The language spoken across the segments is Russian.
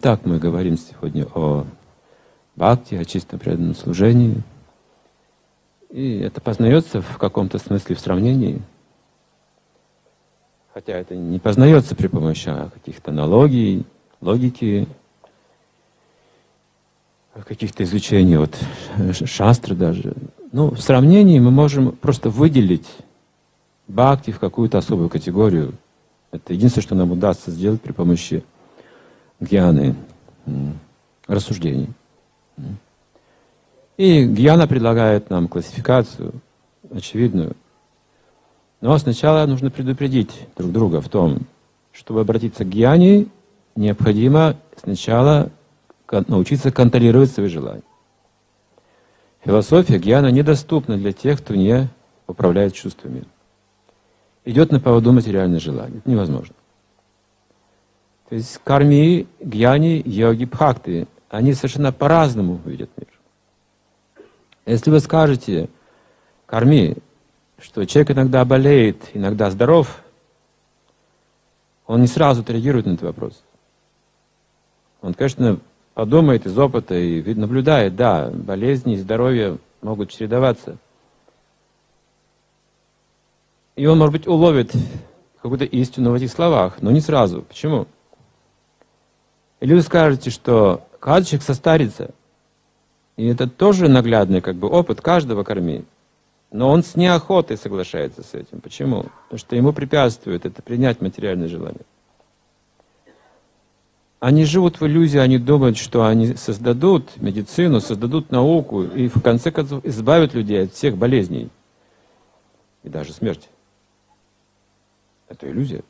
Так мы говорим сегодня о бхакти, о чистом преданном служении. И это познается в каком-то смысле в сравнении. Хотя это не познается при помощи каких-то аналогий, логики, каких-то изучений, вот шастры даже. Ну, в сравнении мы можем просто выделить бхакти в какую-то особую категорию. Это единственное, что нам удастся сделать при помощи гьяны, рассуждений. И гьяна предлагает нам классификацию очевидную. Но сначала нужно предупредить друг друга в том, чтобы обратиться к гьяне, необходимо сначала научиться контролировать свои желания. Философия гьяна недоступна для тех, кто не управляет чувствами. Идет на поводу материальных желаний. Это невозможно. То есть карми, гьяни, йоги, бхакти, они совершенно по-разному видят мир. Если вы скажете карми, что человек иногда болеет, иногда здоров, он не сразу отреагирует на этот вопрос. Он, конечно, подумает из опыта и наблюдает, да, болезни и здоровье могут чередоваться. И он, может быть, уловит какую-то истину в этих словах, но не сразу. Почему? Или вы скажете, что человек состарится, и это тоже наглядный как бы опыт каждого корми. Но он с неохотой соглашается с этим. Почему? Потому что ему препятствует это принять материальное желание. Они живут в иллюзии, они думают, что они создадут медицину, создадут науку и в конце концов избавят людей от всех болезней и даже смерти. Это иллюзия.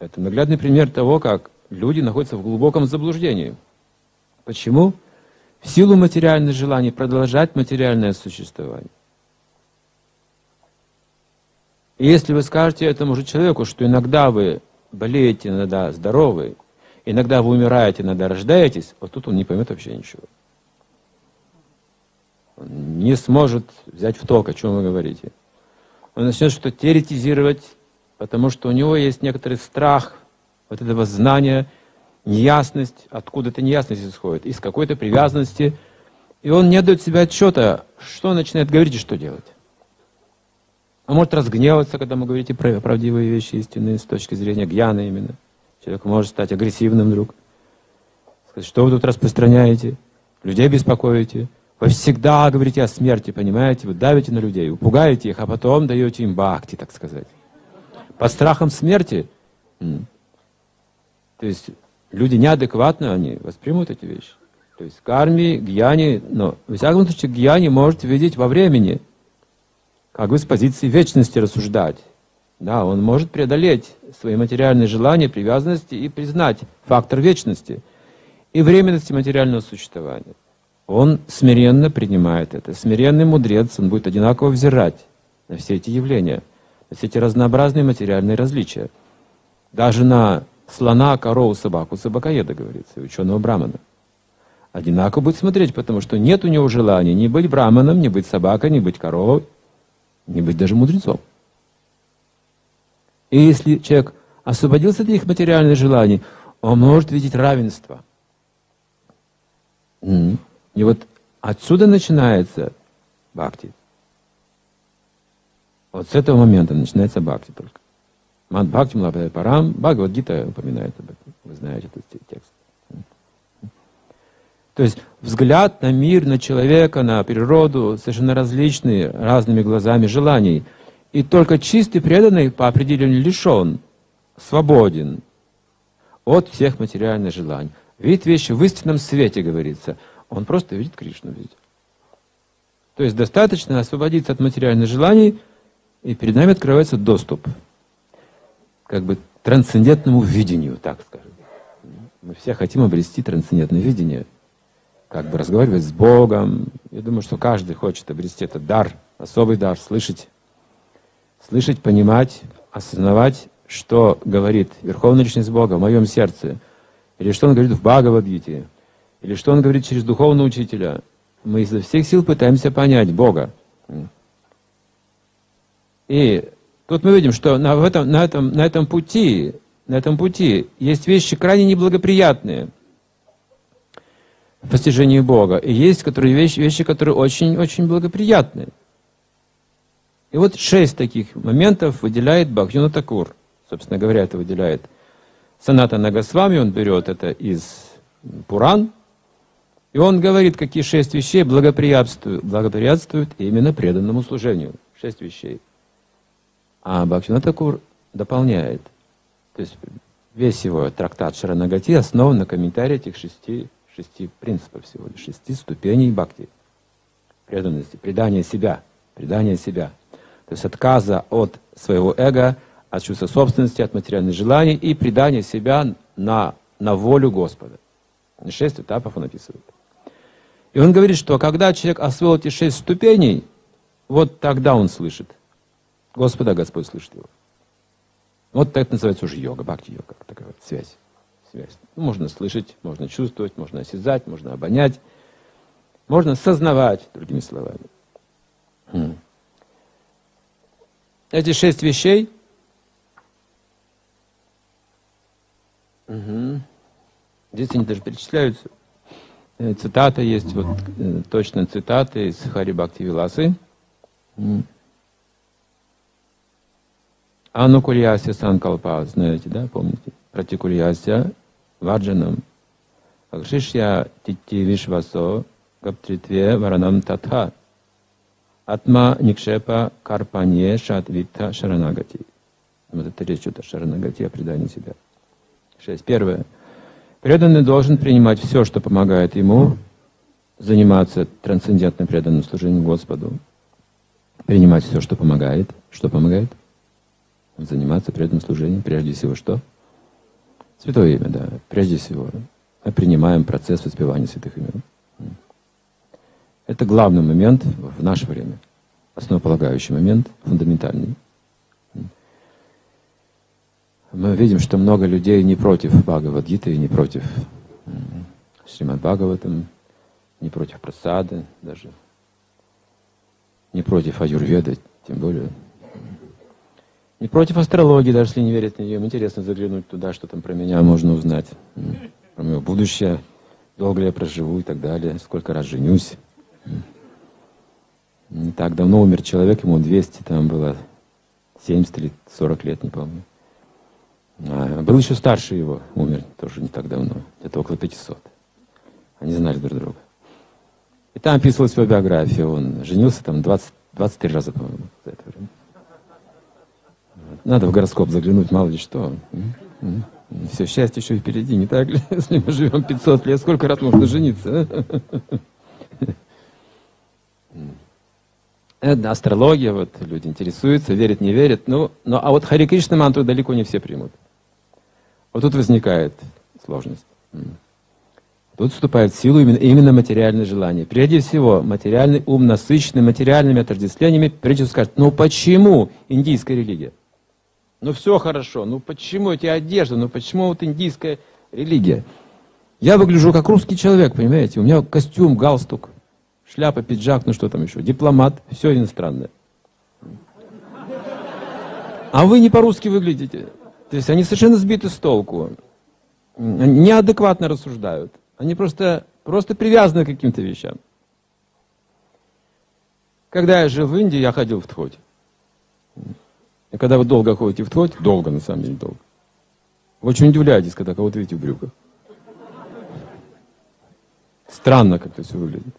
Это наглядный пример того, как люди находятся в глубоком заблуждении. Почему? В силу материальных желаний продолжать материальное существование. И если вы скажете этому же человеку, что иногда вы болеете, иногда здоровы, иногда вы умираете, иногда рождаетесь, вот тут он не поймет вообще ничего. Он не сможет взять в толк, о чем вы говорите. Он начнет что-то теоретизировать, потому что у него есть некоторый страх вот этого знания, неясность, откуда эта неясность исходит, из какой-то привязанности, и он не отдает себе отчета, что начинает говорить и что делать. Он может разгневаться, когда вы говорите про правдивые вещи истинные с точки зрения гьяна именно. Человек может стать агрессивным вдруг. Сказать, что вы тут распространяете, людей беспокоите. Вы всегда говорите о смерти, понимаете? Вы давите на людей, пугаете их, а потом даете им бхакти, так сказать. Под страхом смерти. То есть люди неадекватно, они воспримут эти вещи. То есть карми, гьяни, но в всяком случае гьяни можете видеть во времени, как вы с позиции вечности рассуждать. Да, он может преодолеть свои материальные желания, привязанности и признать фактор вечности и временности материального существования. Он смиренно принимает это. Смиренный мудрец, он будет одинаково взирать на все эти явления, на все эти разнообразные материальные различия. Даже на слона, корову, собаку, собакоеда, говорится, ученого брамана. Одинаково будет смотреть, потому что нет у него желания не быть браманом, не быть собакой, не быть коровой, не быть даже мудрецом. И если человек освободился от этих материальных желаний, он может видеть равенство. И вот отсюда начинается бхакти. Вот с этого момента начинается бхакти только. Ман Бхакти Млабхай Парам, Бхагавадгита упоминает об этом. Вы знаете этот текст. То есть взгляд на мир, на человека, на природу совершенно различный, разными глазами желаний. И только чистый преданный по определению лишен, свободен от всех материальных желаний. Видит вещи в истинном свете, говорится. Он просто видит Кришну. Видит. То есть достаточно освободиться от материальных желаний, и перед нами открывается доступ как бы трансцендентному видению, так скажем. Мы все хотим обрести трансцендентное видение, как бы разговаривать с Богом. Я думаю, что каждый хочет обрести этот дар, особый дар, слышать, слышать, понимать, осознавать, что говорит Верховный Личность Бога в моем сердце, или что Он говорит в Бхагавадгите, или что Он говорит через духовного учителя. Мы изо всех сил пытаемся понять Бога. И Тут мы видим, что на, этом, на, этом, на, этом пути, на этом пути есть вещи крайне неблагоприятные. в постижении Бога. И есть которые вещи, вещи которые очень-очень благоприятны. И вот шесть таких моментов выделяет Бхактина Такур. Собственно говоря, это выделяет Саната Нагасвами, он берет это из Пуран, и он говорит, какие шесть вещей благоприятствуют, благоприятствуют именно преданному служению. Шесть вещей. А Бхактина Такур дополняет. То есть весь его трактат Шаранагати основан на комментарии этих шести, шести принципов всего лишь, шести ступеней бхакти. Преданности, предание себя, предание себя. То есть отказа от своего эго, от чувства собственности, от материальных желаний и предание себя на, на волю Господа. Шесть этапов он описывает. И он говорит, что когда человек освоил эти шесть ступеней, вот тогда он слышит. Господа, Господь слышит его. Вот так называется уже йога, бхакти-йога, такая вот связь. связь. Ну, можно слышать, можно чувствовать, можно осязать, можно обонять, можно сознавать, другими словами. Хм. Эти шесть вещей угу. здесь они даже перечисляются. Э, цитата есть, вот э, точно цитата из Хари Бхакти Виласы. Анукульясия Санкалпа, знаете, да, помните? Пратикульясия Ваджанам. Акшишья Тити Вишвасо Гаптритве Варанам Татха. Атма Никшепа Карпанье Шатвитта Шаранагати. Вот это речь идет о Шаранагати, о предании себя. Шесть. Первое. Преданный должен принимать все, что помогает ему заниматься трансцендентным преданным служением Господу. Принимать все, что помогает. Что помогает? Заниматься преданным служением. Прежде всего что? Святое имя, да. Прежде всего. Мы принимаем процесс воспевания святых имен. Это главный момент в наше время, основополагающий момент, фундаментальный. Мы видим, что много людей не против Бхагавадгиты, не против Шримад Бхагаватам, не против просады даже, не против аюрведы, тем более. Не против астрологии, даже если не верят в нее. Интересно заглянуть туда, что там про меня можно узнать. Про мое будущее, долго ли я проживу и так далее, сколько раз женюсь. Не так давно умер человек, ему 200, там было 70 или 40 лет, не помню. А, был еще старше его, умер тоже не так давно, где-то около 500. Они знали друг друга. И там описывалась его биография. Он женился там 20, 23 раза, по-моему, за это время. Надо в гороскоп заглянуть, мало ли что. Все, счастье еще впереди, не так ли? Если мы живем 500 лет, сколько раз можно жениться? Это астрология, вот люди интересуются, верят, не верят. Ну, но, а вот Хари Кришна мантру далеко не все примут. Вот тут возникает сложность. Тут вступает в силу именно, именно материальное желание. Прежде всего, материальный ум, насыщенный материальными отождествлениями, прежде всего скажет, ну почему индийская религия? Ну все хорошо, ну почему эти одежды, ну почему вот индийская религия? Я выгляжу как русский человек, понимаете? У меня костюм, галстук, Шляпа, пиджак, ну что там еще? Дипломат, все иностранное. А вы не по-русски выглядите. То есть они совершенно сбиты с толку. Они неадекватно рассуждают. Они просто, просто привязаны к каким-то вещам. Когда я жил в Индии, я ходил в Тхоте. И когда вы долго ходите в Тхоте, долго на самом деле долго, вы очень удивляетесь, когда кого-то видите в брюках. Странно как-то все выглядит.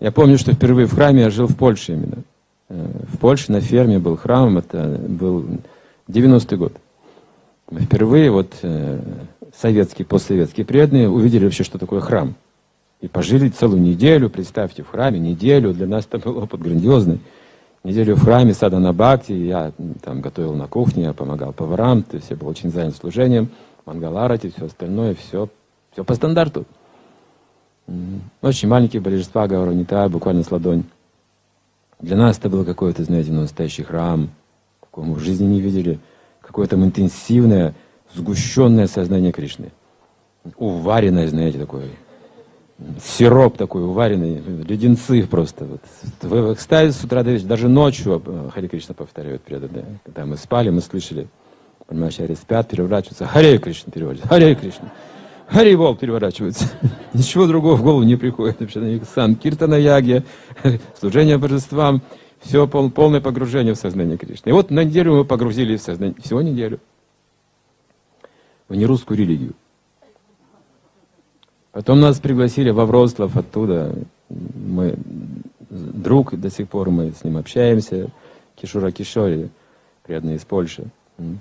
Я помню, что впервые в храме я жил в Польше именно. Э, в Польше на ферме был храм, это был 90-й год. Мы впервые вот э, советские, постсоветские преданные увидели вообще, что такое храм. И пожили целую неделю, представьте, в храме, неделю. Для нас это был опыт грандиозный. Неделю в храме Сада на Бхакти, я там готовил на кухне, я помогал поварам, то есть я был очень занят служением, мангаларати, все остальное, все, все по стандарту. Очень маленькие божества Гауравнита, буквально с ладонь. Для нас это был какой-то, знаете, ну, настоящий храм. Такого мы в жизни не видели. Какое-то интенсивное, сгущенное сознание Кришны. Уваренное, знаете, такое. Сироп такой уваренный, леденцы просто. Вот. В экстазе с утра до вечера, даже ночью э, Хари Кришна повторяют преданные. Когда мы спали, мы слышали, понимаешь, Ари спят, переворачиваются, Харе Кришна переводит, Харе Кришна. Харибол переворачивается. Ничего другого в голову не приходит. Вообще, сан Киртана Яги, служение божествам, все пол, полное погружение в сознание Кришны. И вот на неделю мы погрузили в сознание, всего неделю, в нерусскую религию. Потом нас пригласили во Вроцлав оттуда. Мы, друг, до сих пор мы с ним общаемся, Кишура Кишори, преданный из Польши. Мы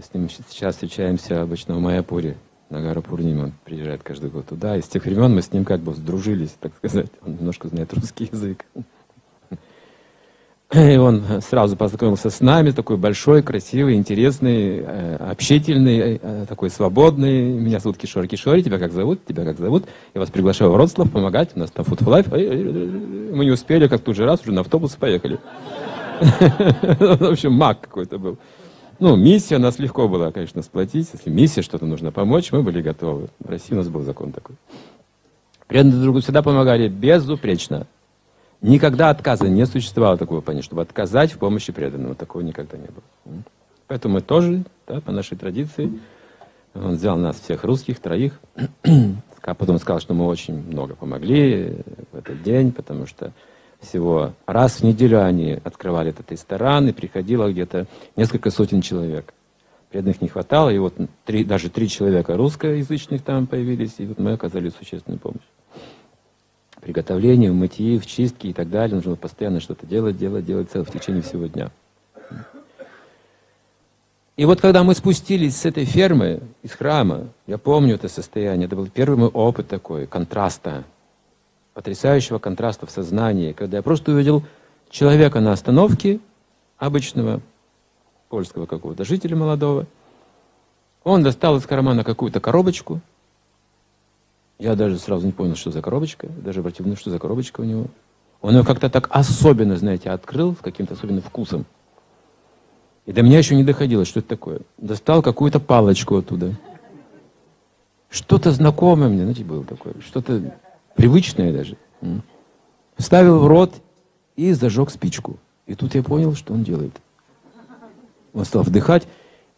с ним сейчас встречаемся обычно в Майяпуре, на Гару Пурнима. Он приезжает каждый год туда. И с тех времен мы с ним как бы сдружились, так сказать. Он немножко знает русский язык. И он сразу познакомился с нами, такой большой, красивый, интересный, э, общительный, э, такой свободный. Меня зовут Кишор Кишори, тебя как зовут? Тебя как зовут? Я вас приглашаю в Вроцлав помогать, у нас там Food for Life. Мы не успели, как тут же раз, уже на автобус поехали. В общем, маг какой-то был. Ну, миссия нас легко была, конечно, сплотить. Если миссия, что-то нужно помочь, мы были готовы. В России у нас был закон такой. Преданные другу всегда помогали безупречно. Никогда отказа не существовало такого понятия, чтобы отказать в помощи преданному. Такого никогда не было. Поэтому мы тоже, да, по нашей традиции, он взял нас всех русских, троих, а потом сказал, что мы очень много помогли в этот день, потому что всего раз в неделю они открывали этот ресторан, и приходило где-то несколько сотен человек. Преданных не хватало, и вот три, даже три человека русскоязычных там появились, и вот мы оказали существенную помощь. Приготовление, мытье, в чистке и так далее. Нужно постоянно что-то делать, делать, делать целое в течение всего дня. И вот когда мы спустились с этой фермы, из храма, я помню это состояние, это был первый мой опыт такой, контраста потрясающего контраста в сознании, когда я просто увидел человека на остановке, обычного польского какого-то жителя молодого. Он достал из кармана какую-то коробочку. Я даже сразу не понял, что за коробочка. Даже обратил внимание, что за коробочка у него. Он ее как-то так особенно, знаете, открыл, с каким-то особенным вкусом. И до меня еще не доходило, что это такое. Достал какую-то палочку оттуда. Что-то знакомое мне, знаете, было такое. Что-то привычное даже. Вставил в рот и зажег спичку. И тут я понял, что он делает. Он стал вдыхать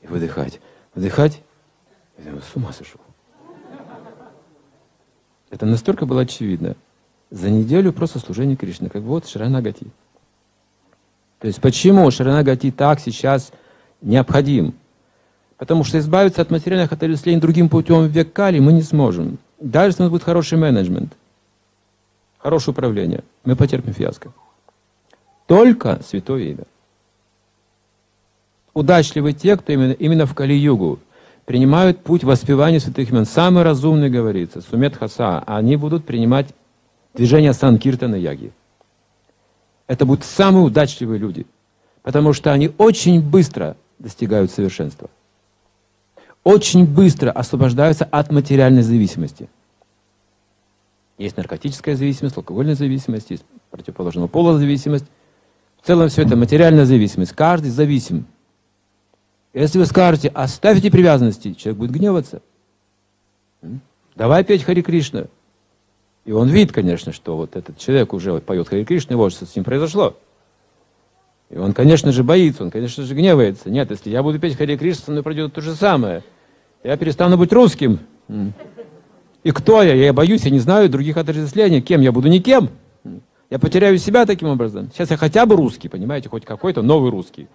и выдыхать. Вдыхать. Я думаю, с ума сошел. Это настолько было очевидно. За неделю просто служение Кришны, как вот Шаранагати. То есть почему Шаранагати так сейчас необходим? Потому что избавиться от материальных отождествлений другим путем в век Кали мы не сможем. Даже если у нас будет хороший менеджмент хорошее управление, мы потерпим фиаско. Только Святое Имя. Удачливы те, кто именно, именно в Кали-Югу принимают путь воспевания святых имен. Самый разумный, говорится, Сумет Хаса, они будут принимать движение Санкиртана Яги. Это будут самые удачливые люди, потому что они очень быстро достигают совершенства. Очень быстро освобождаются от материальной зависимости – есть наркотическая зависимость, алкогольная зависимость, есть противоположного пола зависимость. В целом все это материальная зависимость. Каждый зависим. Если вы скажете, оставьте привязанности, человек будет гневаться. Давай петь Хари Кришна. И он видит, конечно, что вот этот человек уже поет Хари Кришна, и вот что с ним произошло. И он, конечно же, боится, он, конечно же, гневается. Нет, если я буду петь Хари Кришна, со мной пройдет то же самое. Я перестану быть русским. И кто я? Я боюсь, я не знаю других отождествлений. Кем я буду? Никем. Я потеряю себя таким образом. Сейчас я хотя бы русский, понимаете, хоть какой-то новый русский.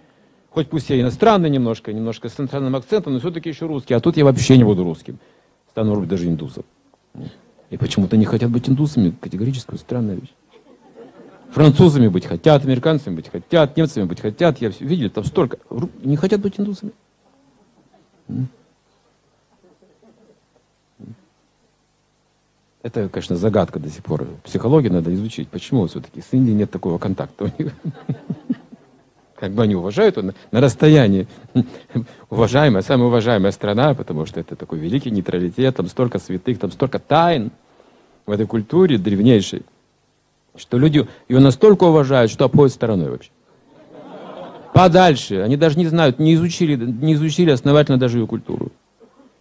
Хоть пусть я иностранный немножко, немножко с центральным акцентом, но все-таки еще русский. А тут я вообще не буду русским. Стану, может быть, даже индусом. И почему-то не хотят быть индусами. Категорически странная вещь. Французами быть хотят, американцами быть хотят, немцами быть хотят. Я видел, там столько. Не хотят быть индусами. Это, конечно, загадка до сих пор. Психологию надо изучить. Почему все-таки с Индией нет такого контакта у них? Как бы они уважают на, на расстоянии. Уважаемая, самая уважаемая страна, потому что это такой великий нейтралитет, там столько святых, там столько тайн в этой культуре древнейшей, что люди ее настолько уважают, что обходят стороной вообще. Подальше. Они даже не знают, не изучили, не изучили основательно даже ее культуру.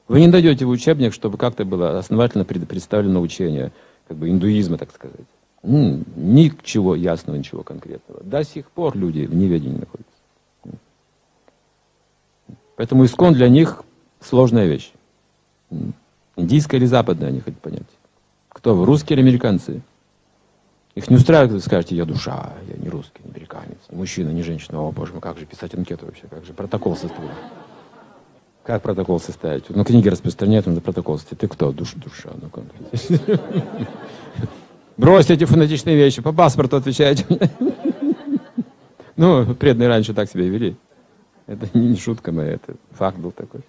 Вы не дойдете в учебник, чтобы как-то было основательно представлено учение как бы индуизма, так сказать. Ну, ничего ясного, ничего конкретного. До сих пор люди в неведении находятся. Поэтому искон для них сложная вещь. Индийская или западная, они хотят понять. Кто вы, русские или американцы? Их не устраивает, когда скажете, я душа, я не русский, не американец, не мужчина, не женщина. О, боже мой, как же писать анкету вообще, как же протокол составить? Как протокол составить? Ну, книги распространяют, надо протокол составить. Ты кто? Душа, душа. Ну, Бросьте эти фанатичные вещи, по паспорту отвечайте. Ну, преданные раньше так себя вели. Это не шутка моя, это факт был такой.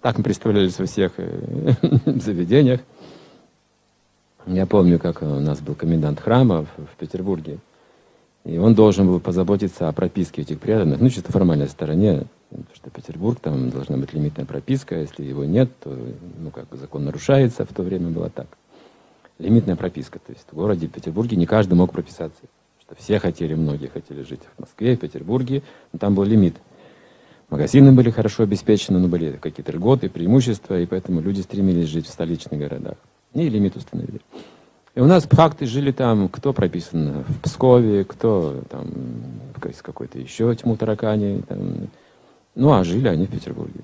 Так мы представлялись во всех э, заведениях. Я помню, как у нас был комендант храма в Петербурге. И он должен был позаботиться о прописке этих преданных, ну, чисто формальной стороне, потому что Петербург, там должна быть лимитная прописка, если его нет, то, ну, как закон нарушается, в то время было так. Лимитная прописка, то есть в городе Петербурге не каждый мог прописаться. Что все хотели, многие хотели жить в Москве, в Петербурге, но там был лимит. Магазины были хорошо обеспечены, но были какие-то льготы, преимущества, и поэтому люди стремились жить в столичных городах. И лимит установили. И у нас факты жили там, кто прописан в Пскове, кто там из какой-то еще тьму таракани. Там. Ну, а жили они в Петербурге.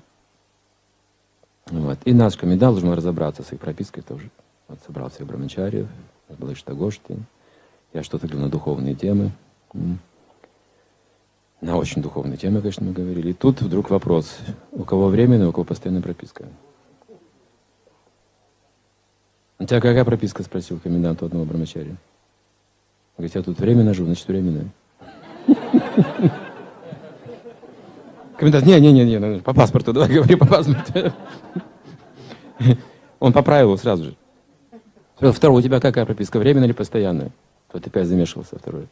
Вот. И наш комендант должен разобраться с их пропиской тоже. Вот собрал всех брамачариев, был Иштагоштин. Я что-то говорил на духовные темы. На очень духовные темы, конечно, мы говорили. И тут вдруг вопрос, у кого временная, у кого постоянная прописка. У тебя какая прописка, спросил комендант у одного брамачария. Говорит, я тут временно живу, значит временная. Комендант, не, не, не, не, по паспорту, давай говори по паспорту. Он поправил его сразу же. Второй, у тебя какая прописка, временная или постоянная? Вот опять замешивался второй.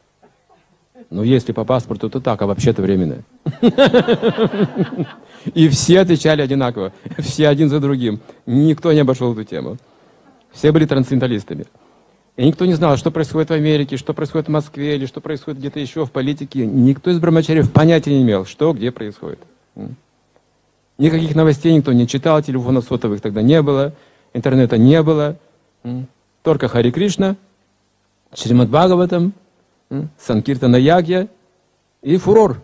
Ну, если по паспорту, то так, а вообще-то временное. И все отвечали одинаково. Все один за другим. Никто не обошел эту тему. Все были трансценденталистами. И никто не знал, что происходит в Америке, что происходит в Москве, или что происходит где-то еще в политике. Никто из брамачарев понятия не имел, что где происходит. Никаких новостей никто не читал, телефонов сотовых тогда не было, интернета не было. Только Хари Кришна, Шримад Бхагаватам, Санкиртана Ягья и фурор.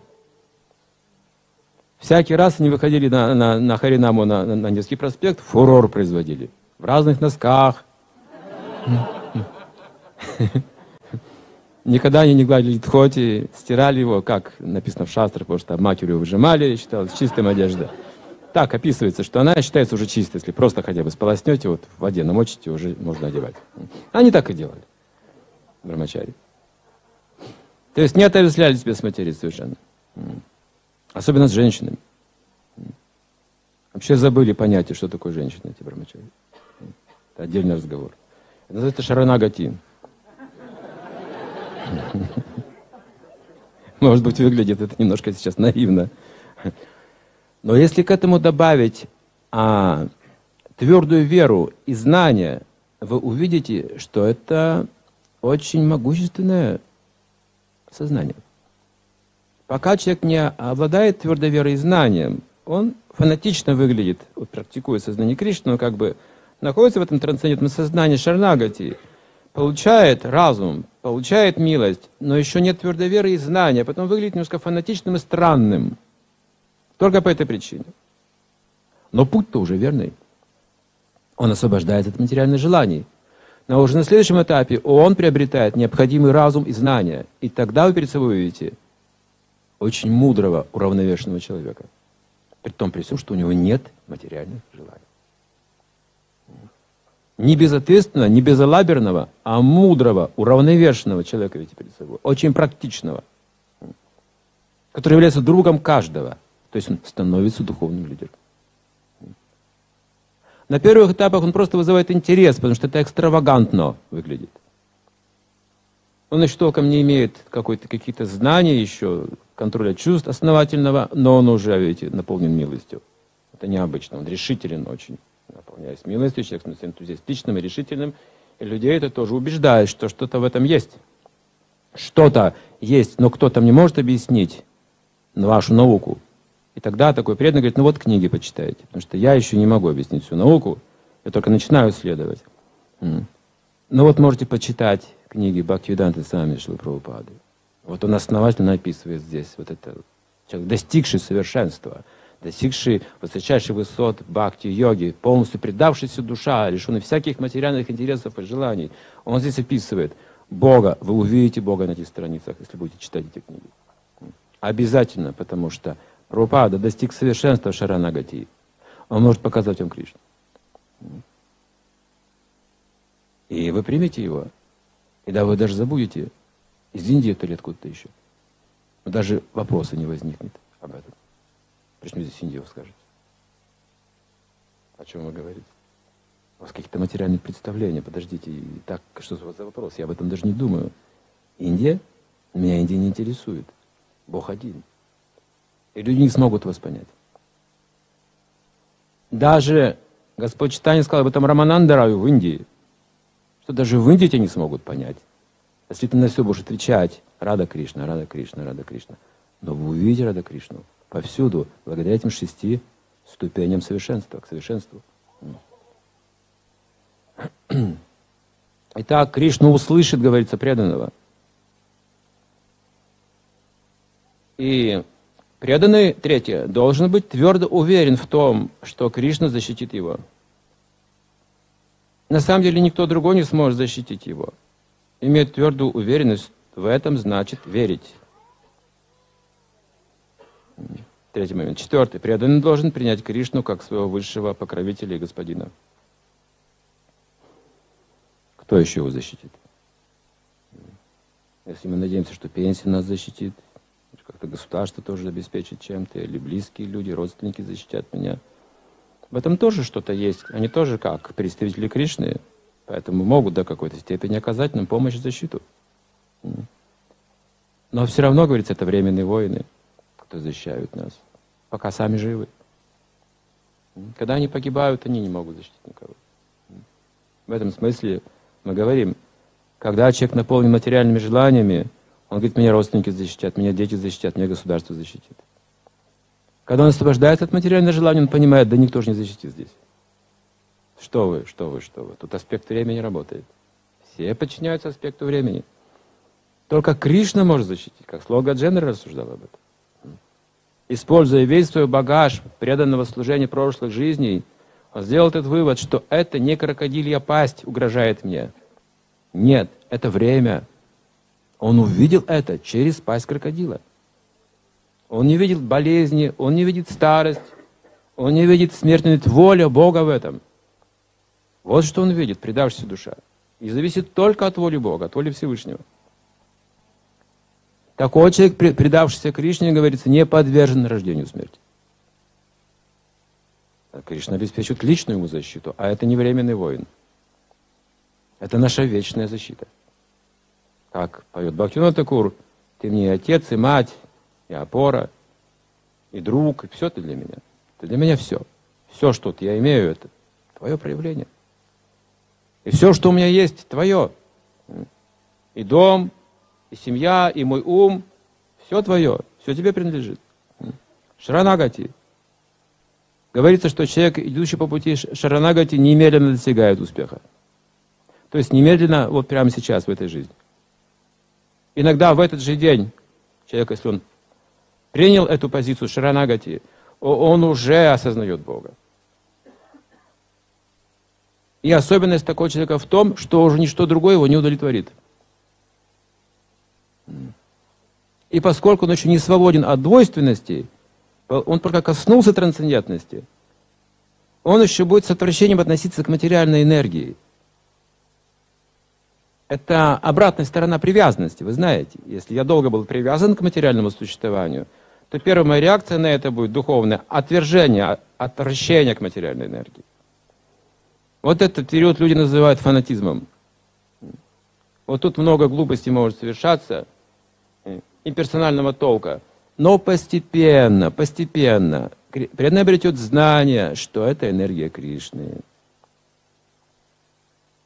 Всякий раз они выходили на, на, на Харинаму, на, на, на Невский проспект, фурор производили. В разных носках. Никогда они не гладили тхоти, стирали его, как написано в шастрах, потому что макеру выжимали, считалось чистым одежда. Так описывается, что она считается уже чистой, если просто хотя бы сполоснете, вот в воде намочите, уже можно одевать. Они так и делали, брамачари. То есть не отождествляли себя с материей совершенно. Особенно с женщинами. Вообще забыли понятие, что такое женщина, эти брамачари. Это отдельный разговор. Это называется шаранагати. Может быть, выглядит это немножко сейчас наивно. Но если к этому добавить а, твердую веру и знание, вы увидите, что это очень могущественное сознание. Пока человек не обладает твердой верой и знанием, он фанатично выглядит, вот, практикуя сознание Кришны, но как бы находится в этом трансцендентном сознании Шарнагати, получает разум, получает милость, но еще нет твердой веры и знания, потом выглядит немножко фанатичным и странным. Только по этой причине. Но путь-то уже верный. Он освобождается от материальных желаний. Но уже на следующем этапе он приобретает необходимый разум и знания. И тогда вы перед собой увидите очень мудрого, уравновешенного человека. При том, при всем, что у него нет материальных желаний. Не безответственного, не безалаберного, а мудрого, уравновешенного человека видите перед собой. Очень практичного. Который является другом каждого. То есть он становится духовным лидером. На первых этапах он просто вызывает интерес, потому что это экстравагантно выглядит. Он еще толком не имеет какие-то знания еще, контроля чувств основательного, но он уже, видите, наполнен милостью. Это необычно, он решителен очень, наполняясь милостью, человек становится энтузиастичным и решительным. И людей это тоже убеждает, что что-то в этом есть. Что-то есть, но кто-то не может объяснить вашу науку, и тогда такой преданный говорит, ну вот книги почитайте, потому что я еще не могу объяснить всю науку, я только начинаю исследовать. Ну вот можете почитать книги Бхактивиданты сами Шилы Прабхупады. Вот он основательно описывает здесь вот это человек, достигший совершенства, достигший высочайших высот бхакти-йоги, полностью предавшийся душа, лишенный всяких материальных интересов и желаний. Он здесь описывает Бога. Вы увидите Бога на этих страницах, если будете читать эти книги. Обязательно, потому что Прабхупада достиг совершенства Шаранагати. Он может показать вам Кришну. И вы примете его. И да, вы даже забудете из Индии это или откуда-то еще. Но даже вопроса не возникнет об этом. Почему здесь Индия, вы скажете? О чем вы говорите? У вас какие-то материальные представления. Подождите, и так, что за вопрос? Я об этом даже не думаю. Индия? Меня Индия не интересует. Бог один. И люди не смогут вас понять. Даже Господь Читание сказал об этом Раманандараю в Индии, что даже в Индии тебя не смогут понять. Если ты на все будешь отвечать, Рада Кришна, Рада Кришна, Рада Кришна. Но вы увидите Рада Кришну повсюду, благодаря этим шести ступеням совершенства, к совершенству. Итак, Кришна услышит, говорится, преданного. И преданный, третье, должен быть твердо уверен в том, что Кришна защитит его. На самом деле никто другой не сможет защитить его. Иметь твердую уверенность в этом значит верить. Третий момент. Четвертый. Преданный должен принять Кришну как своего высшего покровителя и господина. Кто еще его защитит? Если мы надеемся, что пенсия нас защитит, как-то государство тоже обеспечит чем-то, или близкие люди, родственники защитят меня. В этом тоже что-то есть. Они тоже как представители Кришны, поэтому могут до какой-то степени оказать нам помощь и защиту. Но все равно, говорится, это временные воины, которые защищают нас, пока сами живы. Когда они погибают, они не могут защитить никого. В этом смысле мы говорим, когда человек наполнен материальными желаниями, он говорит, меня родственники защитят, меня дети защитят, меня государство защитит. Когда он освобождается от материального желания, он понимает, да никто же не защитит здесь. Что вы, что вы, что вы. Тут аспект времени работает. Все подчиняются аспекту времени. Только Кришна может защитить, как слога Дженера рассуждал об этом. Используя весь свой багаж преданного служения прошлых жизней, он сделал этот вывод, что это не крокодилья пасть угрожает мне. Нет, это время, он увидел это через пасть крокодила. Он не видит болезни, он не видит старость, он не видит смерть, но воля Бога в этом. Вот что он видит, предавшаяся душа. И зависит только от воли Бога, от воли Всевышнего. Такой человек, предавшийся Кришне, говорится, не подвержен рождению смерти. Кришна обеспечивает личную ему защиту, а это не временный воин. Это наша вечная защита. Как поет Бхактивинод Такур, ты мне и отец, и мать, и опора, и друг, и все ты для меня. Ты для меня все. Все, что я имею, это твое проявление. И все, что у меня есть, твое. И дом, и семья, и мой ум, все твое, все тебе принадлежит. Шаранагати. Говорится, что человек, идущий по пути Шаранагати, немедленно достигает успеха. То есть немедленно, вот прямо сейчас в этой жизни. Иногда в этот же день человек, если он принял эту позицию Шаранагати, он уже осознает Бога. И особенность такого человека в том, что уже ничто другое его не удовлетворит. И поскольку он еще не свободен от двойственности, он только коснулся трансцендентности, он еще будет с отвращением относиться к материальной энергии – это обратная сторона привязанности, вы знаете. Если я долго был привязан к материальному существованию, то первая моя реакция на это будет духовное отвержение, отвращение к материальной энергии. Вот этот период люди называют фанатизмом. Вот тут много глупостей может совершаться, и персонального толка. Но постепенно, постепенно преданный обретет знание, что это энергия Кришны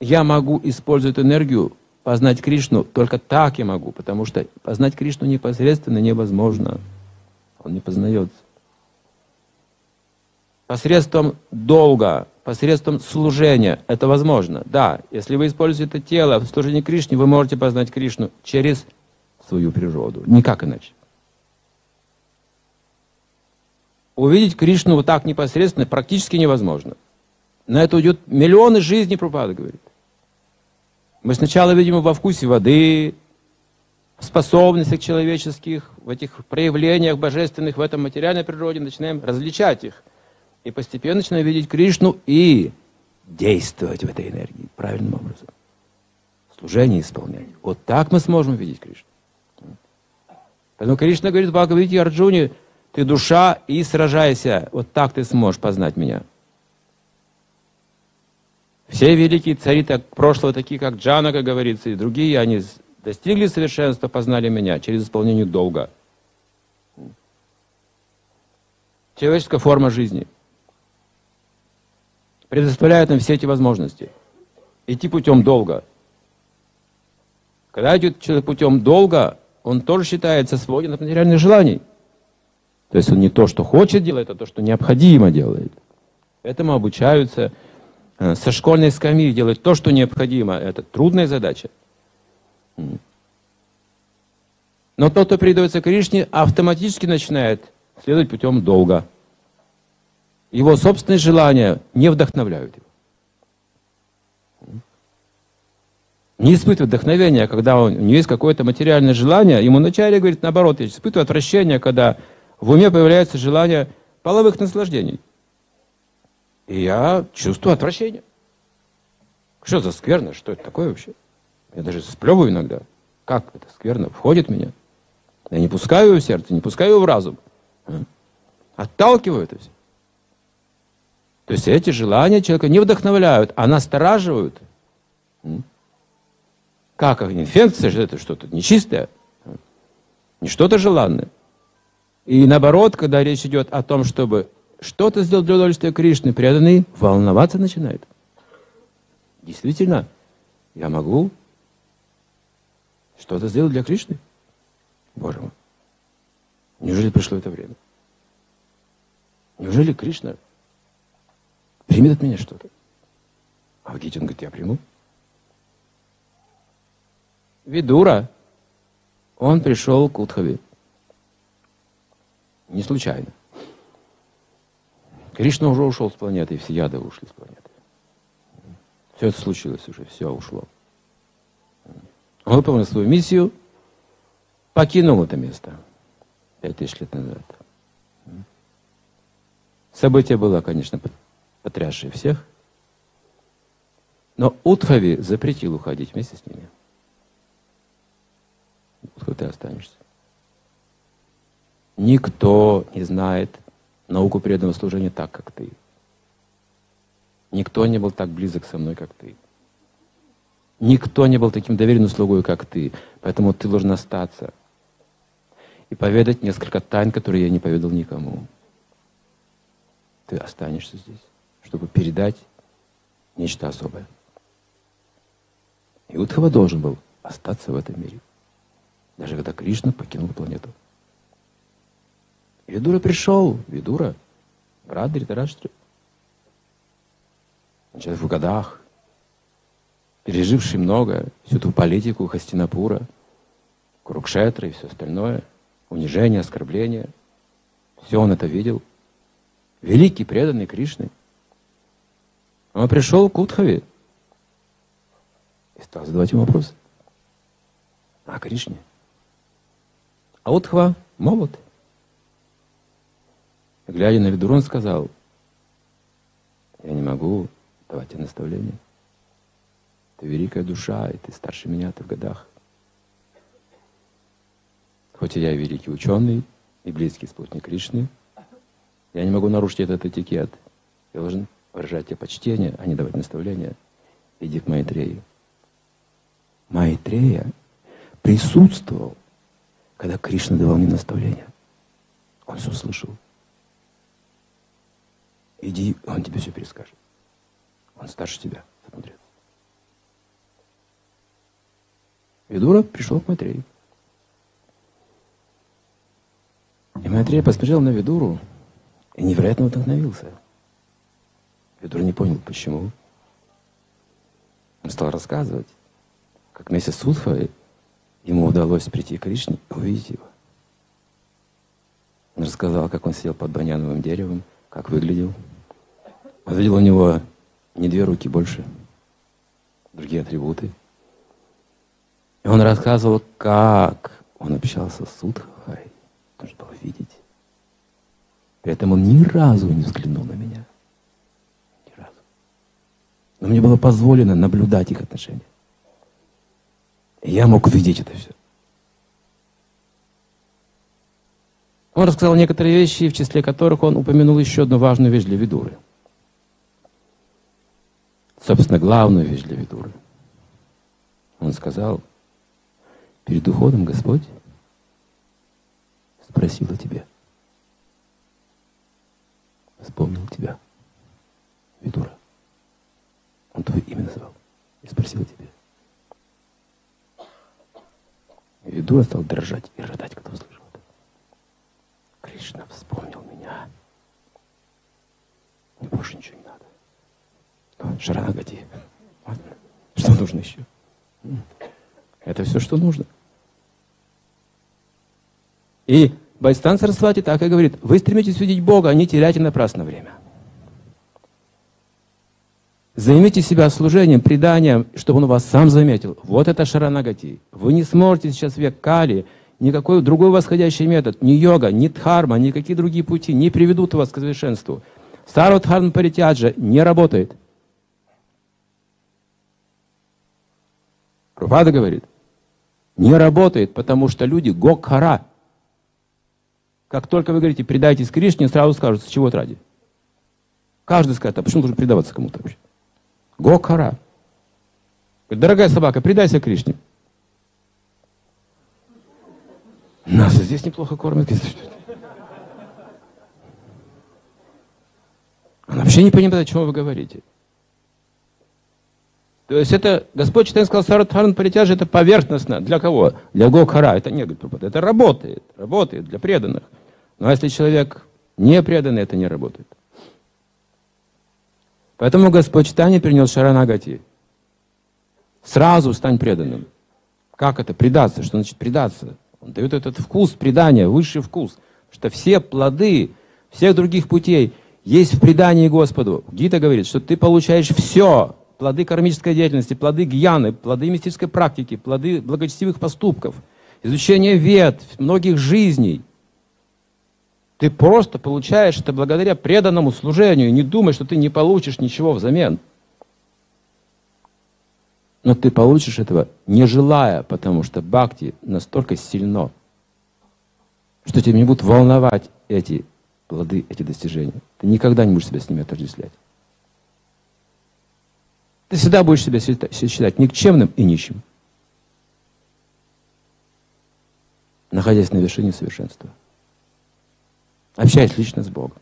я могу использовать энергию, познать Кришну, только так я могу, потому что познать Кришну непосредственно невозможно. Он не познается. Посредством долга, посредством служения это возможно. Да, если вы используете тело в служении Кришне, вы можете познать Кришну через свою природу. Никак иначе. Увидеть Кришну вот так непосредственно практически невозможно. На это уйдет миллионы жизней, Пропада говорит. Мы сначала видим во вкусе воды, в способностях человеческих, в этих проявлениях божественных в этом материальной природе, начинаем различать их. И постепенно начинаем видеть Кришну и действовать в этой энергии правильным образом. Служение исполнять. Вот так мы сможем видеть Кришну. Поэтому Кришна говорит в Бхагавите Арджуне, ты душа и сражайся. Вот так ты сможешь познать меня. Все великие цари так, прошлого, такие как Джана, как говорится, и другие, они достигли совершенства, познали меня через исполнение долга. Человеческая форма жизни предоставляет нам все эти возможности. Идти путем долга. Когда идет человек путем долга, он тоже считается свободен от материальных желаний. То есть он не то, что хочет делать, а то, что необходимо делает. Этому обучаются со школьной скамьи делать то, что необходимо. Это трудная задача. Но тот, кто предается Кришне, автоматически начинает следовать путем долга. Его собственные желания не вдохновляют его. Не испытывает вдохновения, когда у него есть какое-то материальное желание. Ему вначале говорит наоборот, я испытываю отвращение, когда в уме появляется желание половых наслаждений. И я чувствую отвращение. Что за скверно? Что это такое вообще? Я даже сплевываю иногда. Как это скверно? Входит в меня. Я не пускаю его в сердце, не пускаю его в разум. Отталкиваю это все. То есть эти желания человека не вдохновляют, а настораживают. Как инфекция, это что-то нечистое, не что-то желанное. И наоборот, когда речь идет о том, чтобы что-то сделать для удовольствия Кришны, преданный волноваться начинает. Действительно, я могу что-то сделать для Кришны? Боже мой. Неужели пришло это время? Неужели Кришна примет от меня что-то? А Гите он говорит, я приму. Видура, он пришел к Удхаве. Не случайно. Кришна уже ушел с планеты, все яды ушли с планеты. Все это случилось уже, все ушло. Он выполнил свою миссию, покинул это место пять тысяч лет назад. Событие было, конечно, потрясшее всех. Но Утхави запретил уходить вместе с ними. Утхави ты останешься. Никто не знает науку преданного служения так, как ты. Никто не был так близок со мной, как ты. Никто не был таким доверенным слугой, как ты. Поэтому ты должен остаться и поведать несколько тайн, которые я не поведал никому. Ты останешься здесь, чтобы передать нечто особое. И Удхава должен был остаться в этом мире, даже когда Кришна покинул планету. Видура пришел, Видура, брат Дритараштри. Человек в годах, переживший много, всю ту политику Хастинапура, Курукшетра и все остальное, унижение, оскорбление. Все он это видел. Великий преданный Кришны. Он пришел к Удхаве и стал задавать ему вопросы. А Кришне? А Удхва молод. Глядя на Видуру, он сказал, я не могу давать тебе наставления. Ты великая душа, и ты старше меня, ты в годах. Хоть и я великий ученый и близкий спутник Кришны, я не могу нарушить этот этикет. Я должен выражать тебе почтение, а не давать наставления. Иди к Майтрею. Майтрея присутствовал, когда Кришна давал мне наставления. Он все слышал. Иди, он тебе все перескажет. Он старше тебя, мудрец. Видура пришел к Матрею. И Матрея посмотрел на Видуру и невероятно вдохновился. Видур не понял, почему. Он стал рассказывать, как вместе с Удхой ему удалось прийти к Кришне и увидеть его. Он рассказал, как он сидел под баняновым деревом, как выглядел. Он видел у него не две руки больше, другие атрибуты. И он рассказывал, как он общался с Судхой. Нужно было видеть. При этом он ни разу не взглянул на меня. Ни разу. Но мне было позволено наблюдать их отношения. И я мог видеть это все. Он рассказал некоторые вещи, в числе которых он упомянул еще одну важную вещь для Видуры. Собственно, главную вещь для Видуры. Он сказал, перед уходом Господь спросил о тебе. Вспомнил тебя, Видура. Он твое имя назвал и спросил о тебе. Видура стал дрожать и рыдать, когда услышал. Кришна вспомнил меня. Мне больше ничего не Шаранагати. Что нужно еще? Это все, что нужно. И Байстан Сарасвати так и говорит, вы стремитесь видеть Бога, а не теряйте напрасно время. Займите себя служением, преданием, чтобы он вас сам заметил. Вот это шаранагати. Вы не сможете сейчас век Кали никакой другой восходящий метод, ни йога, ни дхарма, никакие другие пути не приведут вас к совершенству. Сарвадхарм паритяджа не работает. Рупада говорит, не работает, потому что люди гокхара. Как только вы говорите, предайтесь Кришне, сразу скажут, с чего это ради. Каждый скажет, а почему должен предаваться кому-то вообще? Гокхара. Дорогая собака, предайся Кришне. Нас здесь неплохо кормят. Она вообще не понимает, о чем вы говорите. То есть это, Господь Читайн сказал, Саратхарн Паритяж это поверхностно. Для кого? Для Гокхара. Это не говорит, это работает. Работает для преданных. Но если человек не преданный, это не работает. Поэтому Господь Читание принес Шаранагати. Сразу стань преданным. Как это? Предаться. Что значит предаться? Он дает этот вкус предания, высший вкус. Что все плоды всех других путей есть в предании Господу. Гита говорит, что ты получаешь все. Плоды кармической деятельности, плоды гьяны, плоды мистической практики, плоды благочестивых поступков, изучение вет, многих жизней. Ты просто получаешь это благодаря преданному служению. Не думай, что ты не получишь ничего взамен. Но ты получишь этого не желая, потому что бхакти настолько сильно, что тебя не будут волновать эти плоды, эти достижения. Ты никогда не будешь себя с ними отождествлять. Ты всегда будешь себя считать никчемным и нищим, находясь на вершине совершенства, общаясь лично с Богом.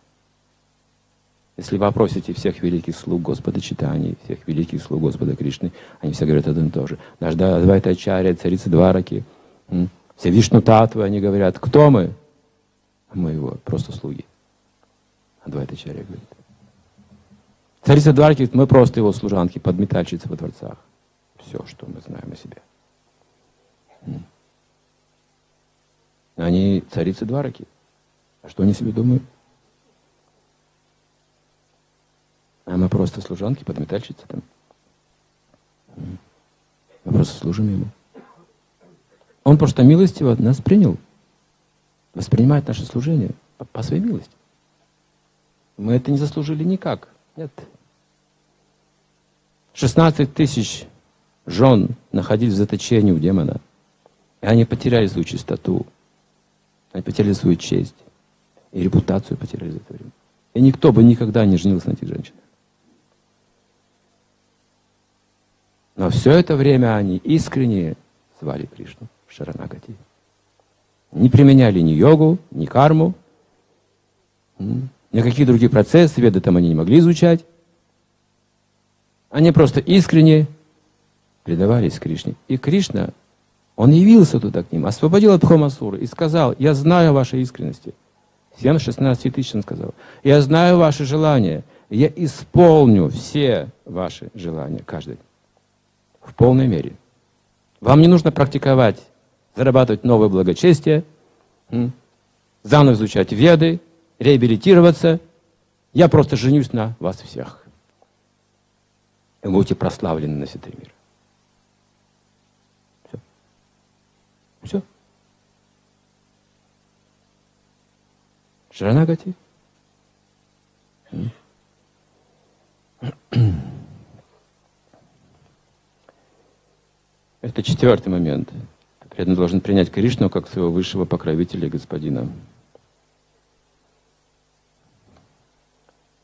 Если вы опросите всех великих слуг Господа Читани, всех великих слуг Господа Кришны, они все говорят одно и то же. Наш Адвайтачарья, царица Двараки, все Вишну Татвы, они говорят, кто мы? Мы его, просто слуги. Адвайтачарья говорит. Царица говорит, мы просто его служанки, подметальщицы во дворцах. Все, что мы знаем о себе. Они царицы Двараки. А что они себе думают? А мы просто служанки, подметальщицы там. Мы просто служим Ему. Он просто милостиво нас принял. Воспринимает наше служение по, по своей милости. Мы это не заслужили никак. Нет. 16 тысяч жен находились в заточении у демона. И они потеряли свою чистоту. Они потеряли свою честь. И репутацию потеряли за это время. И никто бы никогда не женился на этих женщинах. Но все это время они искренне звали Кришну в Шаранагати. Не применяли ни йогу, ни карму, никакие другие процессы, веды там они не могли изучать. Они просто искренне предавались Кришне. И Кришна, он явился туда к ним, освободил от Хомасуры и сказал, я знаю вашей искренности. Всем 16 тысяч он сказал. Я знаю ваши желания. Я исполню все ваши желания, каждый в полной мере. Вам не нужно практиковать, зарабатывать новое благочестие, заново изучать веды, реабилитироваться. Я просто женюсь на вас всех. И будете прославлены на святой мир. Все. Все. Шаранагати. Это четвертый момент. Преданный должен принять Кришну как своего высшего покровителя и господина.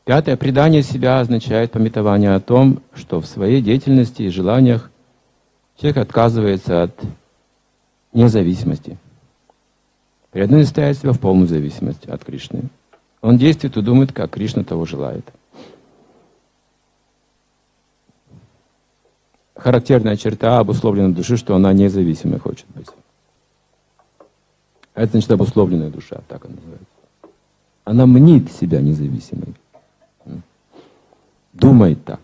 Пятое. Предание себя означает пометование о том, что в своей деятельности и желаниях человек отказывается от независимости. Преданный ставит себя в полную зависимость от Кришны. Он действует и думает, как Кришна того желает. характерная черта обусловленной души, что она независимой хочет быть. Это значит обусловленная душа, так она называется. Она мнит себя независимой. Думает так.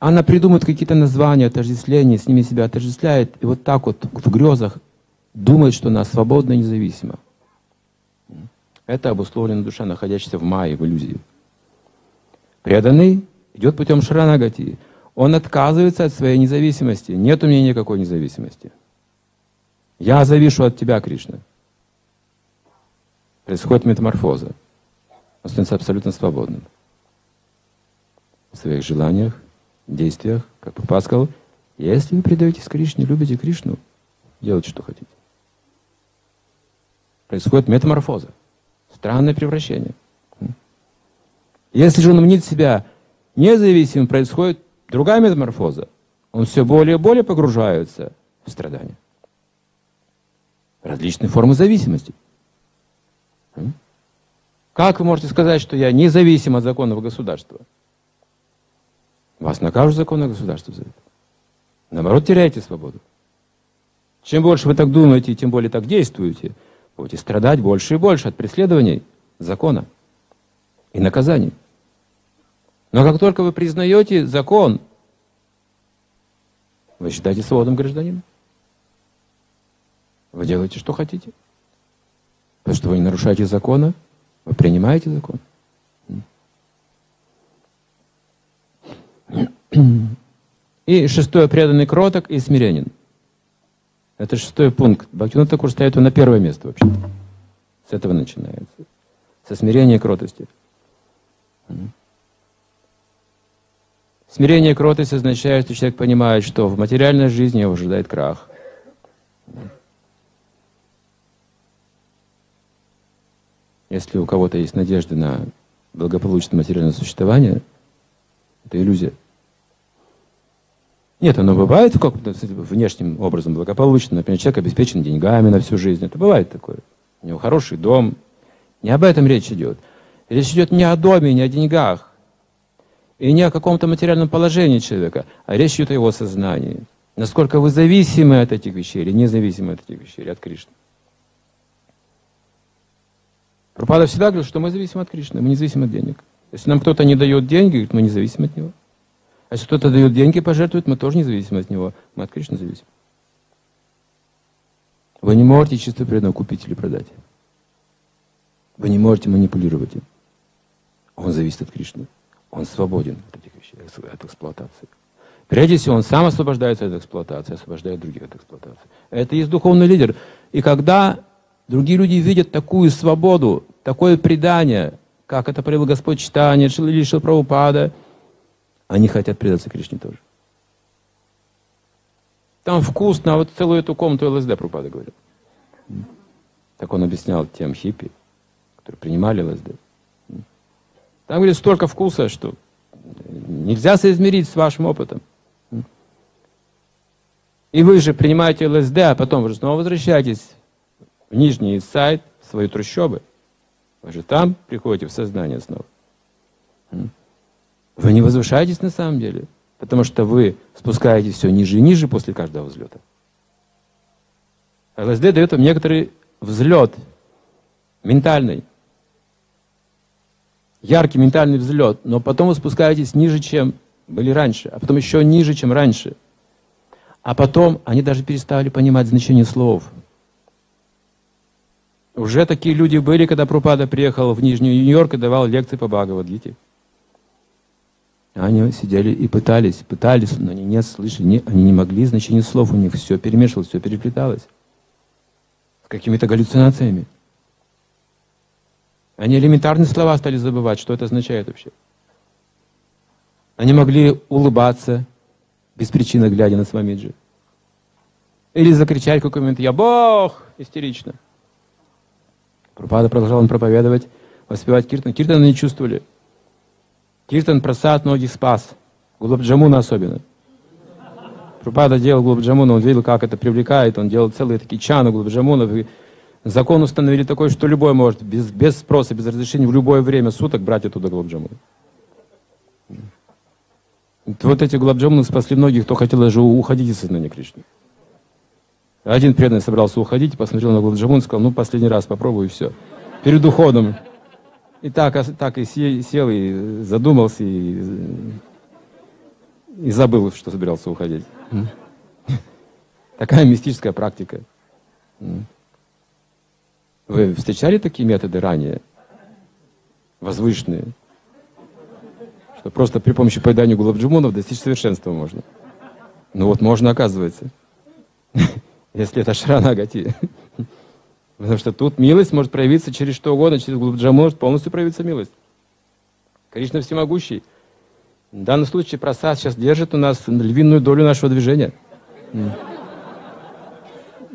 Она придумывает какие-то названия, отождествления, с ними себя отождествляет, и вот так вот в грезах думает, что она свободна и независима. Это обусловленная душа, находящаяся в мае, в иллюзии. Преданный идет путем шаранагати. Он отказывается от своей независимости. Нет у меня никакой независимости. Я завишу от тебя, Кришна. Происходит метаморфоза. Он становится абсолютно свободным. В своих желаниях, действиях, как Папа сказал, если вы предаетесь Кришне, любите Кришну, делайте, что хотите. Происходит метаморфоза. Странное превращение. Если же он мнит себя независимым, происходит Другая метаморфоза. Он все более и более погружается в страдания. Различные формы зависимости. Как вы можете сказать, что я независим от законов государства? Вас накажут законы государства за это. Наоборот, теряете свободу. Чем больше вы так думаете, тем более так действуете, будете страдать больше и больше от преследований закона и наказаний. Но как только вы признаете закон, вы считаете свободным гражданином. Вы делаете, что хотите. Потому что вы не нарушаете закона, вы принимаете закон. И шестое, преданный кроток и смиренен. Это шестой пункт. Бхактивинод Такур ставит его на первое место вообще. С этого начинается. Со смирения и кротости. Смирение и кротость означает, что человек понимает, что в материальной жизни его ожидает крах. Если у кого-то есть надежда на благополучное материальное существование, это иллюзия. Нет, оно бывает в каком-то внешним образом благополучно. Например, человек обеспечен деньгами на всю жизнь. Это бывает такое. У него хороший дом. Не об этом речь идет. Речь идет не о доме, не о деньгах. И не о каком-то материальном положении человека, а речь идет о его сознании. Насколько вы зависимы от этих вещей или независимы от этих вещей, или от Кришны. Пропада всегда говорил, что мы зависим от Кришны, мы не зависим от денег. Если нам кто-то не дает деньги, мы не зависим от него. А если кто-то дает деньги, пожертвует, мы тоже не зависим от него. Мы от Кришны зависим. Вы не можете чисто преданно купить или продать. Вы не можете манипулировать им. Он зависит от Кришны. Он свободен от этих вещей, от эксплуатации. Прежде всего, он сам освобождается от эксплуатации, освобождает других от эксплуатации. Это есть духовный лидер. И когда другие люди видят такую свободу, такое предание, как это проявил Господь Читания, или Шил Прабхупада, они хотят предаться Кришне тоже. Там вкусно, а вот целую эту комнату ЛСД Прабхупада говорил. Так он объяснял тем хиппи, которые принимали ЛСД. Там, говорит, столько вкуса, что нельзя соизмерить с вашим опытом. И вы же принимаете ЛСД, а потом вы снова возвращаетесь в нижний сайт, в свои трущобы. Вы же там приходите в сознание снова. Вы не возвышаетесь на самом деле, потому что вы спускаетесь все ниже и ниже после каждого взлета. ЛСД дает вам некоторый взлет ментальный яркий ментальный взлет, но потом вы спускаетесь ниже, чем были раньше, а потом еще ниже, чем раньше. А потом они даже перестали понимать значение слов. Уже такие люди были, когда Пропада приехал в Нижний Нью-Йорк и давал лекции по Бхагавадгите. Они сидели и пытались, пытались, но они не слышали, не, они не могли, значение слов у них все перемешивалось, все переплеталось. С какими-то галлюцинациями. Они элементарные слова стали забывать, что это означает вообще. Они могли улыбаться без причины, глядя на Свамиджи. Или закричать какой момент «Я Бог!» истерично. Пропада продолжал он проповедовать, воспевать киртан. Киртан они чувствовали. Киртан просад многих спас. Гулабджамуна особенно. Пропада делал Гулабджамуна, он видел, как это привлекает. Он делал целые такие чаны Гулабджамунов. И закон установили такой, что любой может без, без спроса, без разрешения в любое время суток брать оттуда Гулабджамуна. Вот эти Гулабджамуны спасли многих, кто хотел даже уходить из сознания Кришны. Один преданный собрался уходить, посмотрел на Гулабджамун и сказал, ну, последний раз попробую, и все. Перед уходом. И так, так и сел, и задумался, и, и забыл, что собирался уходить. Такая мистическая практика. Вы встречали такие методы ранее? Возвышенные? Что просто при помощи поедания гулабджимунов достичь совершенства можно. Ну вот можно, оказывается. Если это шаранагати. Потому что тут милость может проявиться через что угодно, через гулабджамун может полностью проявиться милость. Кришна всемогущий. В данном случае просад сейчас держит у нас львиную долю нашего движения.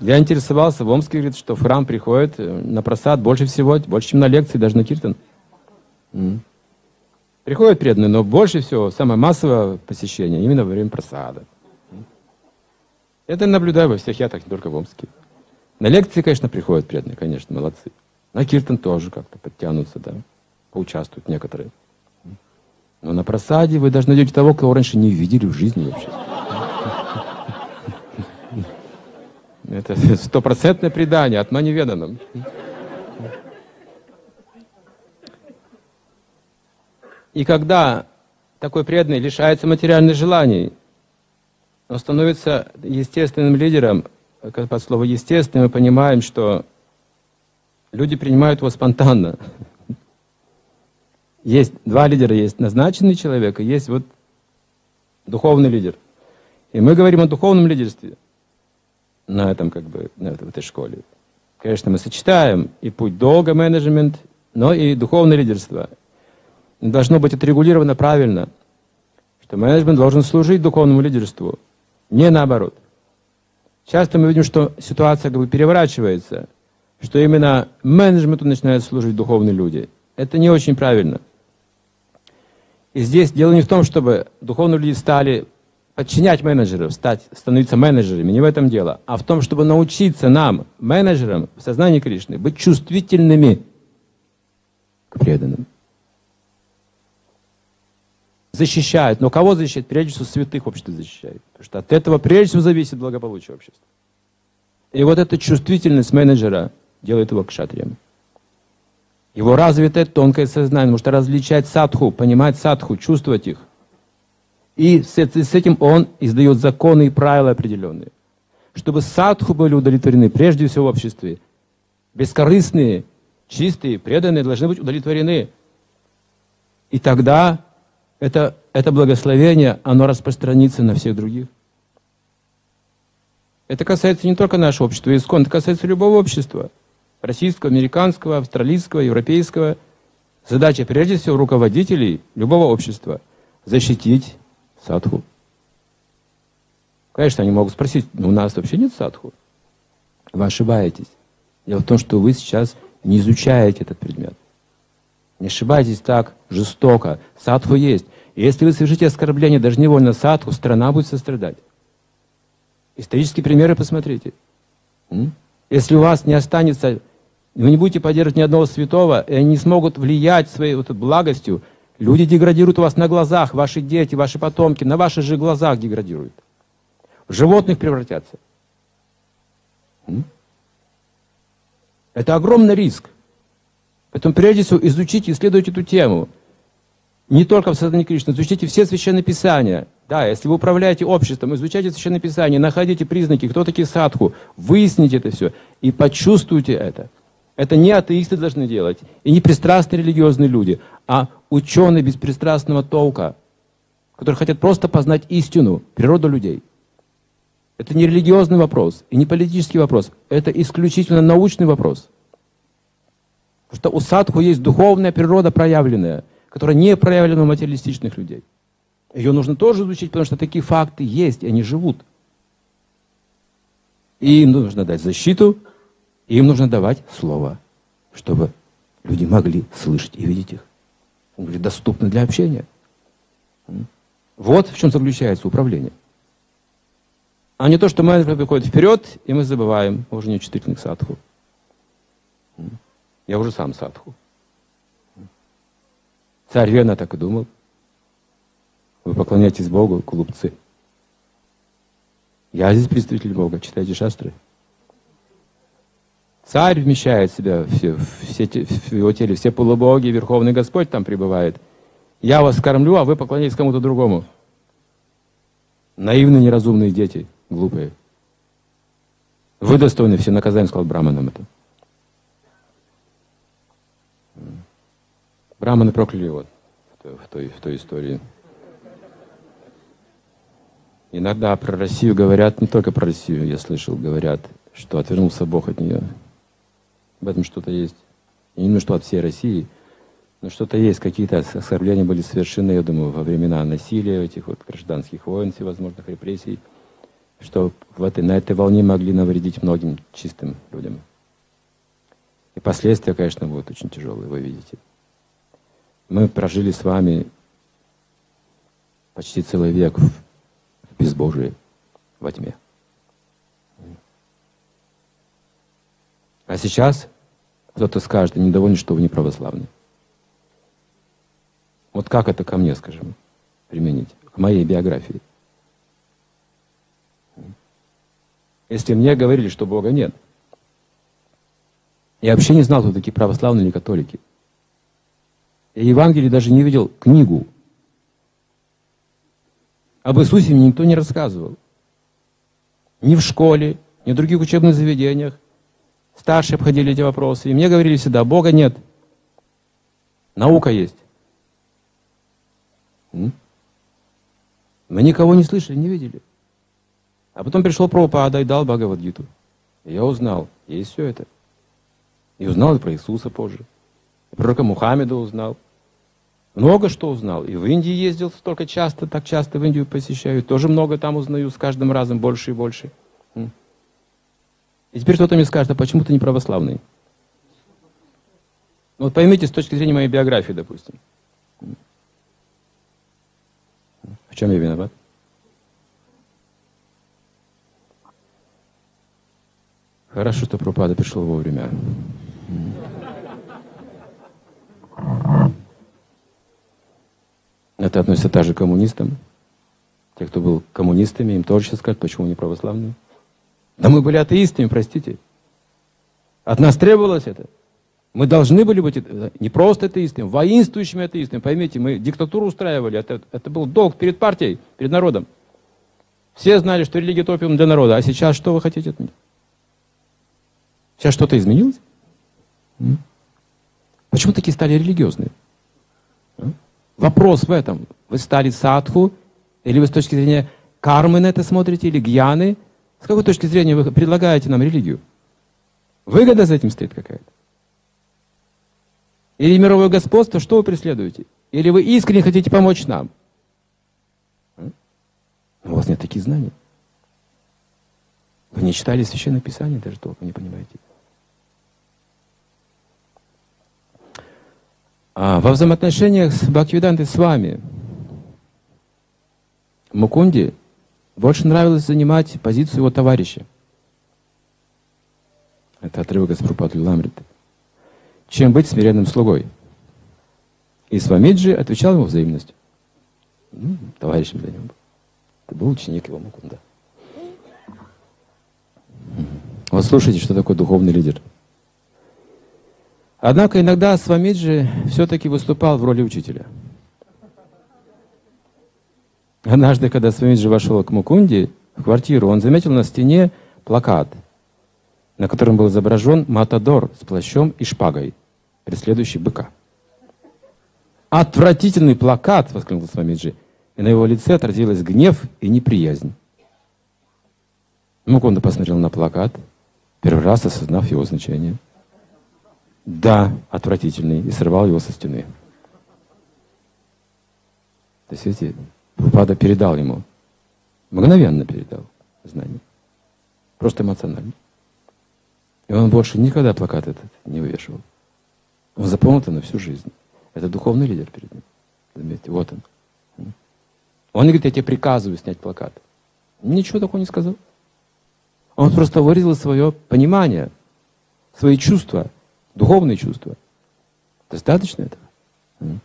Я интересовался в Омске, говорит, что в храм приходит э, на просад больше всего, больше, чем на лекции, даже на киртан. Приходят преданные, но больше всего, самое массовое посещение именно во время просада. Это наблюдаю во всех ятах, не только в Омске. На лекции, конечно, приходят преданные, конечно, молодцы. На киртан тоже как-то подтянутся, да, поучаствуют некоторые. Но на просаде вы даже найдете того, кого раньше не видели в жизни вообще. Это стопроцентное предание, от неведанным. И когда такой преданный лишается материальных желаний, он становится естественным лидером, под слово «естественным» мы понимаем, что люди принимают его спонтанно. Есть два лидера, есть назначенный человек, и есть вот духовный лидер. И мы говорим о духовном лидерстве на этом, как бы, на этой, в этой школе. Конечно, мы сочетаем и путь долга менеджмент, но и духовное лидерство должно быть отрегулировано правильно, что менеджмент должен служить духовному лидерству, не наоборот. Часто мы видим, что ситуация как бы переворачивается, что именно менеджменту начинают служить духовные люди. Это не очень правильно. И здесь дело не в том, чтобы духовные люди стали подчинять менеджеров, стать, становиться менеджерами, не в этом дело, а в том, чтобы научиться нам, менеджерам в сознании Кришны, быть чувствительными к преданным защищают. Но кого защищает? Прежде всего святых общества защищает. Потому что от этого прежде всего зависит благополучие общества. И вот эта чувствительность менеджера делает его кшатрием. Его развитое тонкое сознание может различать садху, понимать садху, чувствовать их. И с, с этим он издает законы и правила определенные. Чтобы садху были удовлетворены прежде всего в обществе. Бескорыстные, чистые, преданные должны быть удовлетворены. И тогда это, это благословение, оно распространится на всех других. Это касается не только нашего общества, искон, это касается любого общества. Российского, американского, австралийского, европейского. Задача, прежде всего, руководителей любого общества – защитить садху. Конечно, они могут спросить, но у нас вообще нет садху. Вы ошибаетесь. Дело в том, что вы сейчас не изучаете этот предмет. Не ошибайтесь так жестоко. Садху есть. И если вы совершите оскорбление даже невольно садху, страна будет сострадать. Исторические примеры посмотрите. Если у вас не останется, вы не будете поддерживать ни одного святого, и они не смогут влиять своей вот благостью, люди деградируют у вас на глазах, ваши дети, ваши потомки, на ваших же глазах деградируют. В животных превратятся. Это огромный риск. Поэтому прежде всего изучите, исследуйте эту тему. Не только в сознании Кришны, изучите все священные писания. Да, если вы управляете обществом, изучайте священные писания, находите признаки, кто такие садху, выясните это все и почувствуйте это. Это не атеисты должны делать, и не пристрастные религиозные люди, а ученые беспристрастного толка, которые хотят просто познать истину, природу людей. Это не религиозный вопрос и не политический вопрос. Это исключительно научный вопрос. Потому что у садху есть духовная природа проявленная, которая не проявлена у материалистичных людей. Ее нужно тоже изучить, потому что такие факты есть, и они живут. И им нужно дать защиту, и им нужно давать слово, чтобы люди могли слышать и видеть их. Они были доступны для общения. Вот в чем заключается управление. А не то, что менеджер приходит вперед, и мы забываем о уже нечувствительных садху. Я уже сам садху. Царь верно так и думал. Вы поклоняетесь Богу, глупцы. Я здесь представитель Бога, читайте шастры. Царь вмещает в себя все, все, в его теле все полубоги, Верховный Господь там пребывает. Я вас кормлю, а вы поклоняетесь кому-то другому. Наивные, неразумные дети – глупые. Вы достойны все наказания, сказал Браманам это. Браманы прокляли его в той, в той истории. Иногда про Россию говорят, не только про Россию, я слышал, говорят, что отвернулся Бог от нее. В этом что-то есть. Не думаю, что от всей России, но что-то есть, какие-то оскорбления были совершены, я думаю, во времена насилия, этих вот гражданских войн, всевозможных репрессий что в этой, на этой волне могли навредить многим чистым людям. И последствия, конечно, будут очень тяжелые, вы видите. Мы прожили с вами почти целый век в безбожии, во тьме. А сейчас кто-то скажет, недоволен, что вы не православны. Вот как это ко мне, скажем, применить, к моей биографии? если мне говорили, что Бога нет. Я вообще не знал, кто такие православные или католики. Евангелие даже не видел книгу. Об Иисусе мне никто не рассказывал. Ни в школе, ни в других учебных заведениях. Старшие обходили эти вопросы. И мне говорили всегда, Бога нет. Наука есть. Мы никого не слышали, не видели. А потом пришел Прабхупада и дал Бхагавадгиту. И я узнал, есть все это. И узнал и про Иисуса позже. Пророка Мухаммеда узнал. Много что узнал. И в Индии ездил столько часто, так часто в Индию посещаю. Тоже много там узнаю, с каждым разом больше и больше. И теперь кто-то мне скажет, а почему ты не православный? Ну, вот поймите, с точки зрения моей биографии, допустим. В чем я виноват? Хорошо, что Пропада пришел вовремя. Это относится также к коммунистам. Те, кто был коммунистами, им тоже сейчас скажут, почему не православные. Да мы были атеистами, простите. От нас требовалось это. Мы должны были быть не просто атеистами, воинствующими атеистами. Поймите, мы диктатуру устраивали. Это, это был долг перед партией, перед народом. Все знали, что религия топиум для народа. А сейчас что вы хотите от меня? Сейчас что-то изменилось? Почему такие стали религиозные? Вопрос в этом. Вы стали садху, или вы с точки зрения кармы на это смотрите, или гьяны? С какой точки зрения вы предлагаете нам религию? Выгода за этим стоит какая-то? Или мировое господство, что вы преследуете? Или вы искренне хотите помочь нам? У вас нет таких знаний. Вы не читали Священное Писание даже толком, не понимаете. Во взаимоотношениях с Бхактивидантой с вами Мукунди больше нравилось занимать позицию его товарища. Это отрывок из Прупады Ламриты. Чем быть смиренным слугой. И Свамиджи отвечал ему взаимностью. Ну, товарищем для него. Это был ученик его Мукунда. Вот слушайте, что такое духовный лидер. Однако иногда Свамиджи все-таки выступал в роли учителя. Однажды, когда Свамиджи вошел к Мукунди в квартиру, он заметил на стене плакат. на котором был изображен Матадор с плащом и шпагой, преследующий быка. «Отвратительный плакат!» — воскликнул Свамиджи, и на его лице отразилась гнев и неприязнь. Мукунда посмотрел на плакат, первый раз осознав его значение. «Да, отвратительный!» и сорвал его со стены. То есть, видите, Прабхупада передал ему, мгновенно передал знание. Просто эмоционально. И он больше никогда плакат этот не вывешивал. Он запомнил это на всю жизнь. Это духовный лидер перед ним. Заметьте, вот он. Он не говорит, я тебе приказываю снять плакат. Ничего такого не сказал. Он просто выразил свое понимание, свои чувства, духовные чувства. Достаточно этого?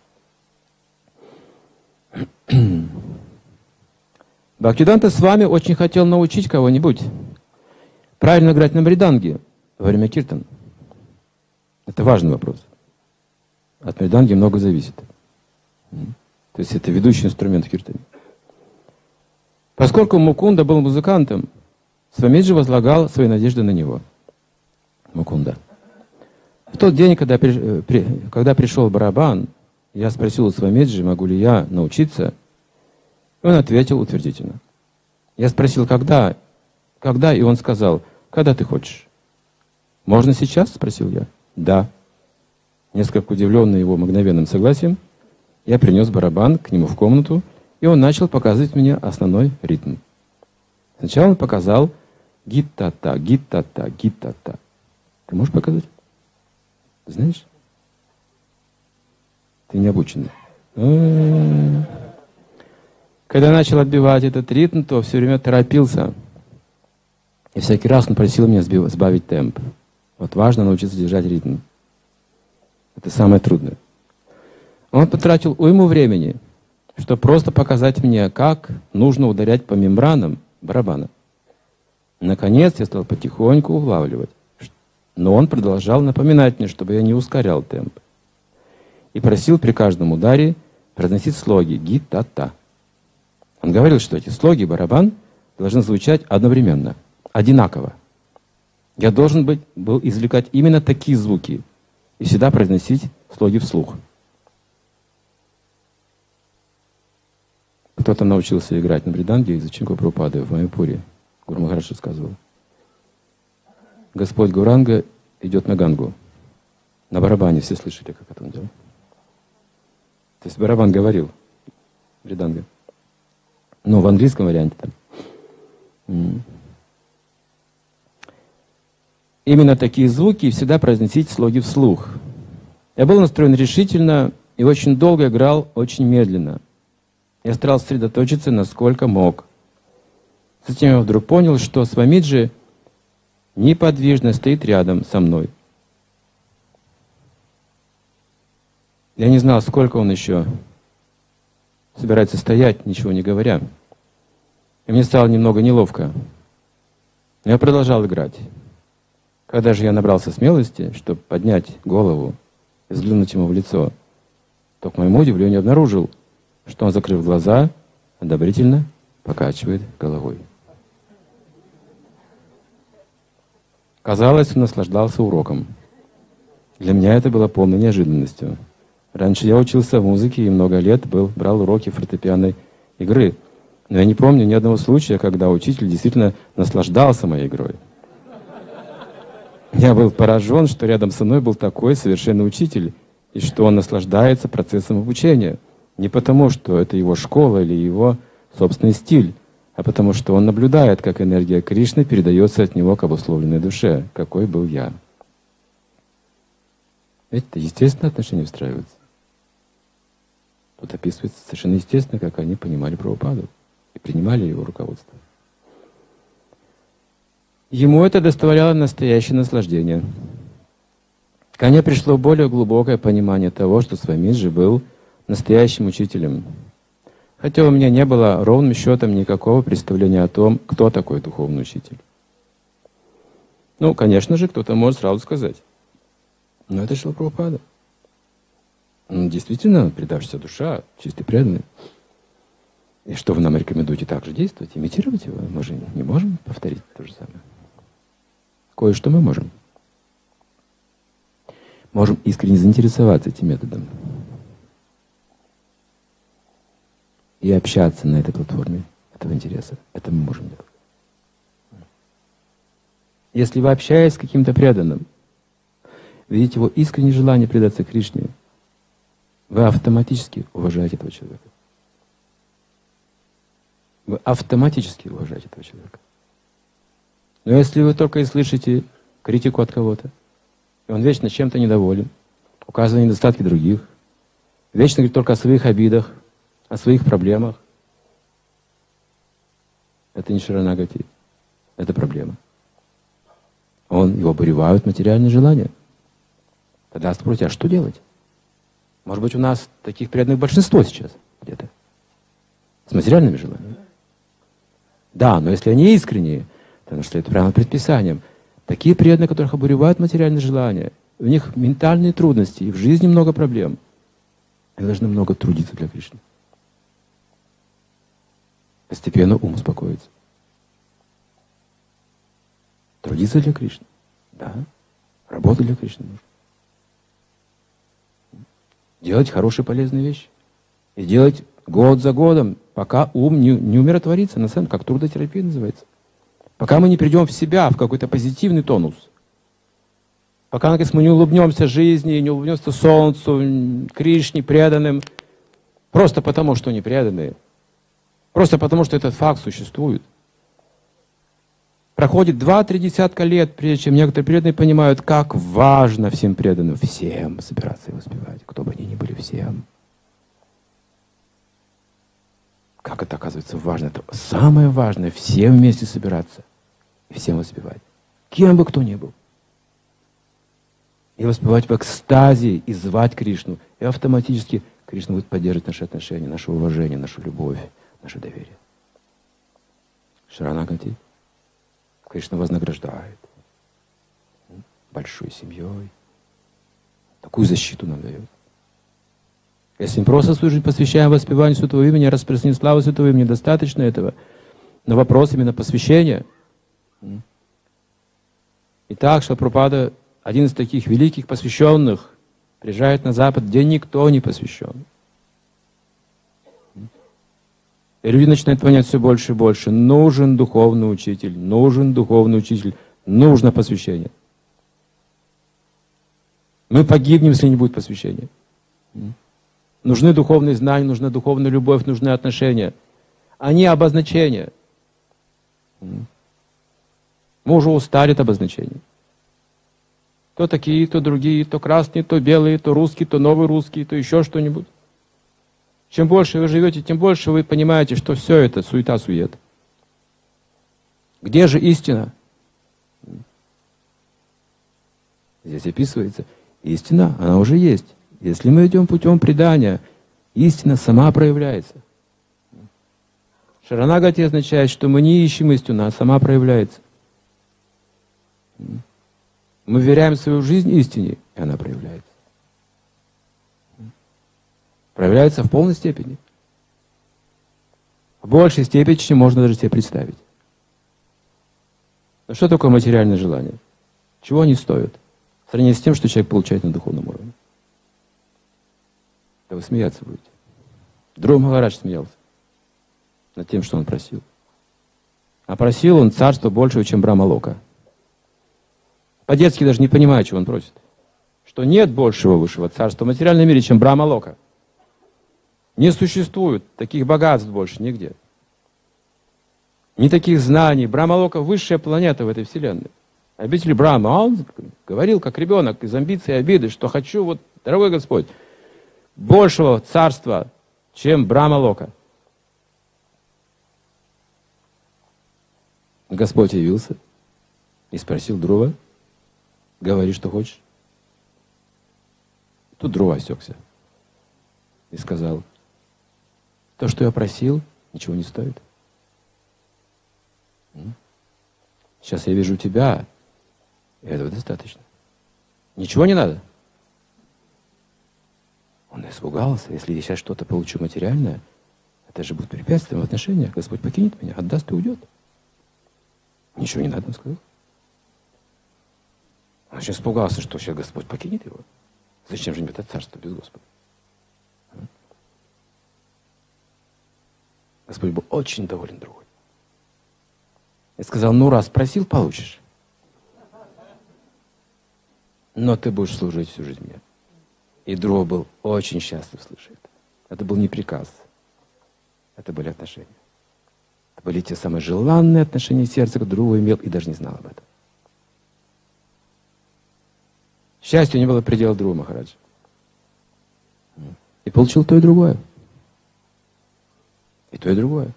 Бхактиданта с вами очень хотел научить кого-нибудь правильно играть на бриданге во время киртан. Это важный вопрос. От бриданги много зависит. То есть это ведущий инструмент в киртане. Поскольку Мукунда был музыкантом, Свамиджи возлагал свои надежды на него. Мукунда. В тот день, когда, при, при, когда пришел барабан, я спросил у Свамиджи, могу ли я научиться. И он ответил утвердительно. Я спросил, когда? Когда? И он сказал, когда ты хочешь. Можно сейчас? Спросил я. Да. Несколько удивленный его мгновенным согласием, я принес барабан к нему в комнату, и он начал показывать мне основной ритм. Сначала он показал гит-та-та, гит-та-та, гит-та-та. Ты можешь показать? Знаешь? Ты не обученный. Когда начал отбивать этот ритм, то все время торопился. И всякий раз он просил меня сбавить темп. Вот важно научиться держать ритм. Это самое трудное. Он потратил уйму времени, чтобы просто показать мне, как нужно ударять по мембранам барабана. Наконец я стал потихоньку улавливать. Но он продолжал напоминать мне, чтобы я не ускорял темп и просил при каждом ударе произносить слоги ги-та-та. Он говорил, что эти слоги барабан должны звучать одновременно, одинаково. Я должен быть, был извлекать именно такие звуки и всегда произносить слоги вслух. Кто-то научился играть на бриданге из Чинко Прабхупады в Майапуре. Гуру Махарадж рассказывал. Господь Гуранга идет на гангу. На барабане все слышали, как это он делал. То есть барабан говорил, бриданга. Ну, в английском варианте там. Именно такие звуки всегда произносить слоги вслух. Я был настроен решительно и очень долго играл, очень медленно. Я старался сосредоточиться, насколько мог. Затем я вдруг понял, что Свамиджи неподвижно стоит рядом со мной. Я не знал, сколько он еще собирается стоять, ничего не говоря. И мне стало немного неловко. Но я продолжал играть. Когда же я набрался смелости, чтобы поднять голову и взглянуть ему в лицо, то, к моему удивлению, обнаружил, что он, закрыв глаза, одобрительно покачивает головой. Казалось, он наслаждался уроком. Для меня это было полной неожиданностью. Раньше я учился в музыке и много лет был, брал уроки фортепианной игры. Но я не помню ни одного случая, когда учитель действительно наслаждался моей игрой. Я был поражен, что рядом со мной был такой совершенный учитель, и что он наслаждается процессом обучения. Не потому, что это его школа или его собственный стиль, а потому что он наблюдает, как энергия Кришны передается от него к обусловленной душе, какой был я. Это естественно отношения устраиваются. Тут описывается совершенно естественно, как они понимали правопаду и принимали его руководство. Ему это доставляло настоящее наслаждение. Ко мне пришло более глубокое понимание того, что Свамиджи был настоящим учителем. Хотя у меня не было ровным счетом никакого представления о том, кто такой духовный учитель. Ну, конечно же, кто-то может сразу сказать. Но это Шила. Ну, действительно, предавшаяся душа, чистый преданный. И что вы нам рекомендуете также действовать, имитировать его? Мы же не можем повторить то же самое. Кое-что мы можем. Можем искренне заинтересоваться этим методом. И общаться на этой платформе этого интереса. Это мы можем делать. Если вы общаетесь с каким-то преданным, видите его искреннее желание предаться Кришне, вы автоматически уважаете этого человека. Вы автоматически уважаете этого человека. Но если вы только и слышите критику от кого-то, и он вечно чем-то недоволен, указывая недостатки других, вечно говорит только о своих обидах, о своих проблемах, это не шаранагати, это проблема. Он, его обуревают материальные желания. Тогда спросите, а что делать? Может быть, у нас таких преданных большинство сейчас где-то. С материальными желаниями. Да, но если они искренние, потому что это прямо предписанием, такие преданные, которых обуревают материальные желания, у них ментальные трудности, и в жизни много проблем. Они должны много трудиться для Кришны. Постепенно ум успокоится. Трудиться для Кришны. Да. Работать для Кришны нужно. Делать хорошие полезные вещи. И делать год за годом, пока ум не, не умиротворится, на самом деле, как трудотерапия называется. Пока мы не придем в себя, в какой-то позитивный тонус. Пока, наконец, мы не улыбнемся жизни, не улыбнемся солнцу, Кришне, преданным, просто потому, что они преданные. Просто потому, что этот факт существует. Проходит два-три десятка лет, прежде чем некоторые преданные понимают, как важно всем преданным, всем собираться и воспевать, кто бы они ни были, всем. Как это оказывается важно? Это самое важное, всем вместе собираться и всем воспевать. Кем бы кто ни был. И воспевать в экстазе, и звать Кришну. И автоматически Кришна будет поддерживать наши отношения, наше уважение, нашу любовь наше доверие. Шаранагати Кришна вознаграждает большой семьей. Такую защиту нам дает. Если мы просто служить, посвящаем воспеванию Святого имени, распространению славы Святого имени, достаточно этого. Но вопрос именно посвящения. Итак, Шапрупада, один из таких великих посвященных, приезжает на Запад, где никто не посвящен. И люди начинают понять все больше и больше. Нужен духовный учитель, нужен духовный учитель, нужно посвящение. Мы погибнем, если не будет посвящения. Нужны духовные знания, нужна духовная любовь, нужны отношения. Они обозначения. Мы уже устали от обозначений. То такие, то другие, то красные, то белые, то русские, то новые русские, то еще что-нибудь. Чем больше вы живете, тем больше вы понимаете, что все это суета-сует. Где же истина? Здесь описывается, истина, она уже есть. Если мы идем путем предания, истина сама проявляется. Шаранагати означает, что мы не ищем истину, она сама проявляется. Мы веряем свою жизнь истине, и она проявляется проявляется в полной степени. В большей степени, чем можно даже себе представить. Но что такое материальное желание? Чего они стоят? В сравнении с тем, что человек получает на духовном уровне. Да вы смеяться будете. Друг Махарадж смеялся над тем, что он просил. А просил он царство большего, чем Брамалока. По-детски даже не понимая, чего он просит. Что нет большего высшего царства в материальном мире, чем Брамалока. Не существует таких богатств больше нигде. Ни таких знаний. Брамалока – высшая планета в этой вселенной. Обитель Брама. А он говорил, как ребенок, из амбиций и обиды, что хочу, вот, дорогой Господь, большего царства, чем Брамалока. Господь явился и спросил Друва, говори, что хочешь. Тут Друва осекся и сказал – то, что я просил, ничего не стоит. Сейчас я вижу тебя, и этого достаточно. Ничего не надо. Он испугался, если я сейчас что-то получу материальное, это же будет препятствием в отношениях. Господь покинет меня, отдаст и уйдет. Ничего не надо, он сказал. Он очень испугался, что сейчас Господь покинет его. Зачем же мне это царство без Господа? Господь был очень доволен другой. И сказал, ну раз просил, получишь. Но ты будешь служить всю жизнь мне. И друг был очень счастлив слышать это. Это был не приказ. Это были отношения. Это были те самые желанные отношения сердца, которые друг имел и даже не знал об этом. Счастью не было предела другу Махараджа. И получил то и другое. И то и другое.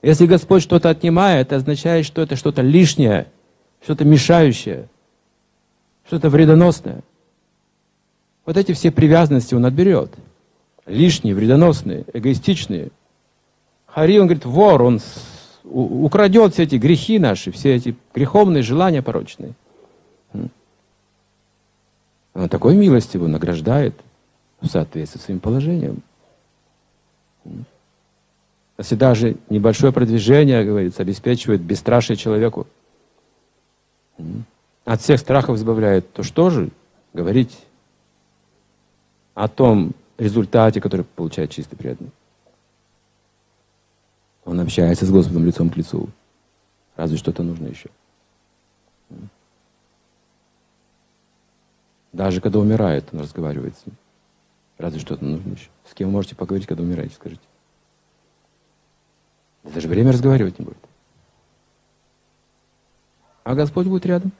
Если Господь что-то отнимает, это означает, что это что-то лишнее, что-то мешающее, что-то вредоносное. Вот эти все привязанности он отберет. Лишние, вредоносные, эгоистичные. Хари, он говорит, вор, он украдет все эти грехи наши, все эти греховные желания порочные. Он такой милостивый награждает в соответствии с своим положением. Если даже небольшое продвижение, говорится, обеспечивает бесстрашие человеку, от всех страхов избавляет, то что же говорить о том результате, который получает чистый преданный? Он общается с Господом лицом к лицу. Разве что-то нужно еще. Даже когда умирает, он разговаривает с ним. Разве что-то нужно еще. С кем вы можете поговорить, когда умираете, скажите? Даже время разговаривать не будет. А Господь будет рядом.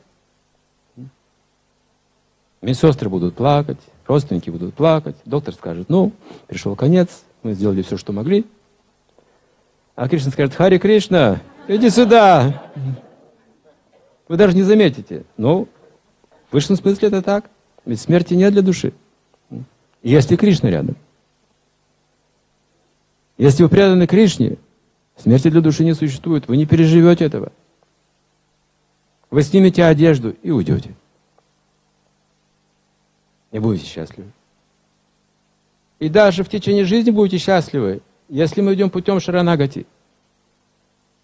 Медсестры будут плакать, родственники будут плакать, доктор скажет, ну, пришел конец, мы сделали все, что могли. А Кришна скажет, Хари Кришна, иди сюда. Вы даже не заметите. Ну, в высшем смысле это так. Ведь смерти нет для души. Если Кришна рядом. Если вы преданы Кришне, смерти для души не существует. Вы не переживете этого. Вы снимете одежду и уйдете. И будете счастливы. И даже в течение жизни будете счастливы, если мы идем путем Шаранагати.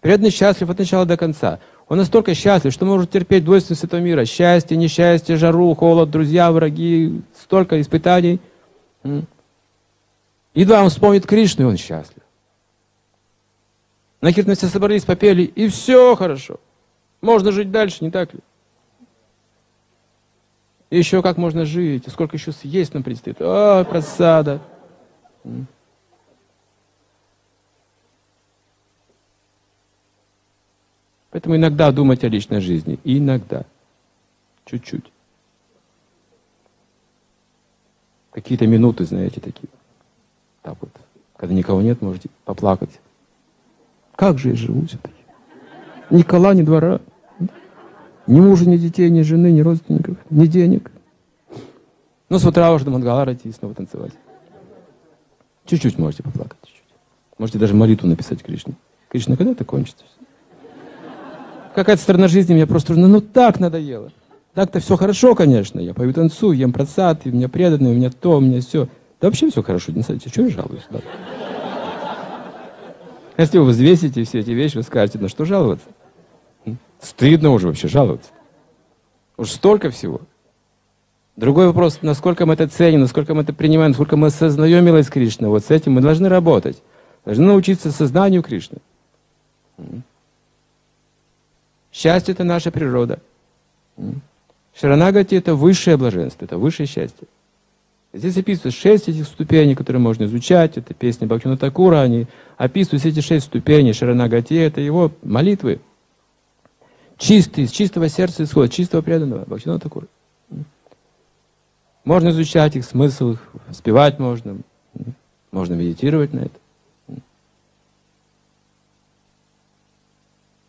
Преданный счастлив от начала до конца. Он настолько счастлив, что может терпеть двойственность этого мира. Счастье, несчастье, жару, холод, друзья, враги, столько испытаний. Едва он вспомнит Кришну, и он счастлив. На Киртане все собрались, попели, и все хорошо. Можно жить дальше, не так ли? И еще как можно жить, сколько еще съесть нам предстоит. О, просада. Поэтому иногда думать о личной жизни. Иногда. Чуть-чуть. Какие-то минуты, знаете, такие. Так вот. Когда никого нет, можете поплакать. Как же я живу все-таки? Ни кола, ни двора. Ни мужа, ни детей, ни жены, ни родственников, ни денег. Ну, с утра уже до Мангала идти снова танцевать. Чуть-чуть можете поплакать. Чуть-чуть. Можете даже молитву написать Кришне. Кришна, когда это кончится? какая-то сторона жизни мне просто ну, ну так надоело. Так-то все хорошо, конечно. Я пою, танцую, ем просад, и меня преданные, у меня то, у меня все. Да вообще все хорошо, не знаете, что я жалуюсь? Да? Если вы взвесите все эти вещи, вы скажете, на что жаловаться? Стыдно уже вообще жаловаться. Уж столько всего. Другой вопрос, насколько мы это ценим, насколько мы это принимаем, насколько мы осознаем милость Кришны. Вот с этим мы должны работать. Должны научиться сознанию Кришны. Счастье – это наша природа. Шаранагати – это высшее блаженство, это высшее счастье. Здесь описываются шесть этих ступеней, которые можно изучать. Это песни Бхактина Такура, они описывают эти шесть ступеней. Шаранагати – это его молитвы. Чистый, из чистого сердца исходит, чистого преданного Бхактина Такура. Можно изучать их, смысл их, спевать можно, можно медитировать на это.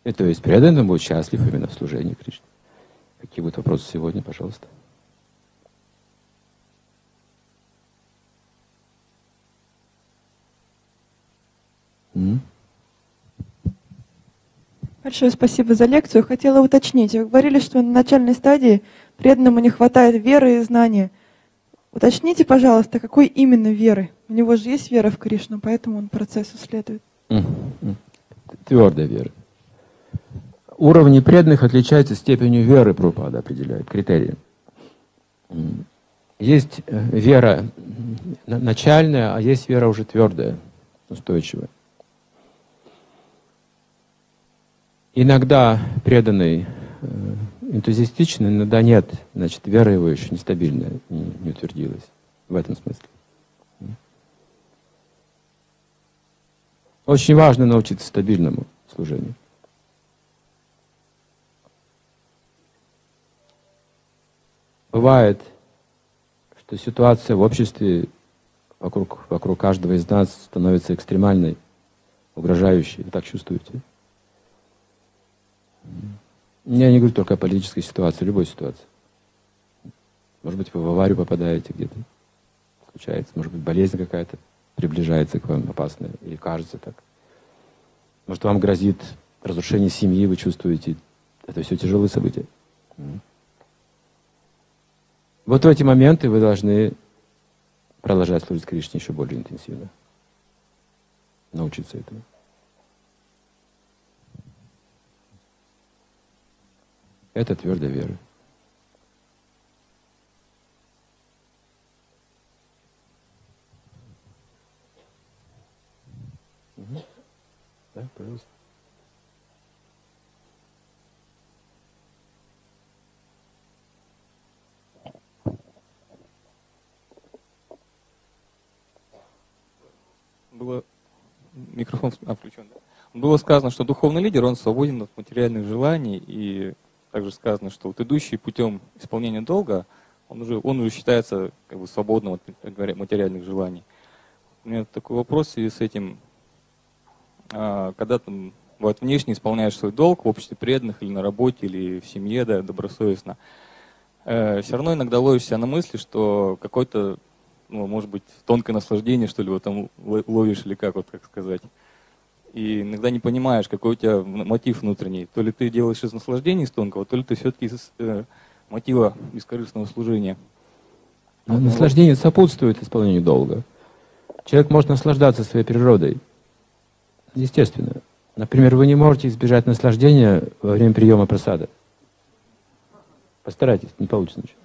И то есть преданный будет счастлив именно в служении Кришне. Какие будут вопросы сегодня, пожалуйста? Большое спасибо за лекцию. Хотела уточнить. Вы говорили, что на начальной стадии преданному не хватает веры и знания. Уточните, пожалуйста, какой именно веры? У него же есть вера в Кришну, поэтому он процессу следует. Твердая вера Уровни преданных отличаются степенью веры, Прупада определяет критерии. Есть э, вера начальная, а есть вера уже твердая, устойчивая. Иногда преданный э, энтузиастичный, иногда нет. Значит, вера его еще нестабильная, не, не утвердилась в этом смысле. Очень важно научиться стабильному служению. Бывает, что ситуация в обществе вокруг, вокруг каждого из нас становится экстремальной, угрожающей. Вы так чувствуете? Я не говорю только о политической ситуации, любой ситуации. Может быть, вы в аварию попадаете где-то, случается. Может быть, болезнь какая-то приближается к вам, опасная, или кажется так. Может, вам грозит разрушение семьи, вы чувствуете. Это все тяжелые события. Вот в эти моменты вы должны продолжать служить Кришне еще более интенсивно. Научиться этому. Это твердая вера. Угу. Да, пожалуйста. Было микрофон а, включен, да? Было сказано, что духовный лидер, он свободен от материальных желаний, и также сказано, что вот идущий путем исполнения долга, он уже, он уже считается как бы свободным от материальных желаний. У меня такой вопрос в связи с этим. А, когда там вот, внешне исполняешь свой долг в обществе преданных или на работе, или в семье, да, добросовестно, э, все равно иногда ловишься на мысли, что какой-то, ну, может быть, тонкое наслаждение, что ли, вот там ловишь, или как вот, как сказать и иногда не понимаешь, какой у тебя мотив внутренний. То ли ты делаешь из наслаждения из тонкого, то ли ты все-таки из э, мотива бескорыстного служения. Но ну, наслаждение сопутствует исполнению долга. Человек может наслаждаться своей природой. Естественно. Например, вы не можете избежать наслаждения во время приема просада. Постарайтесь, не получится ничего.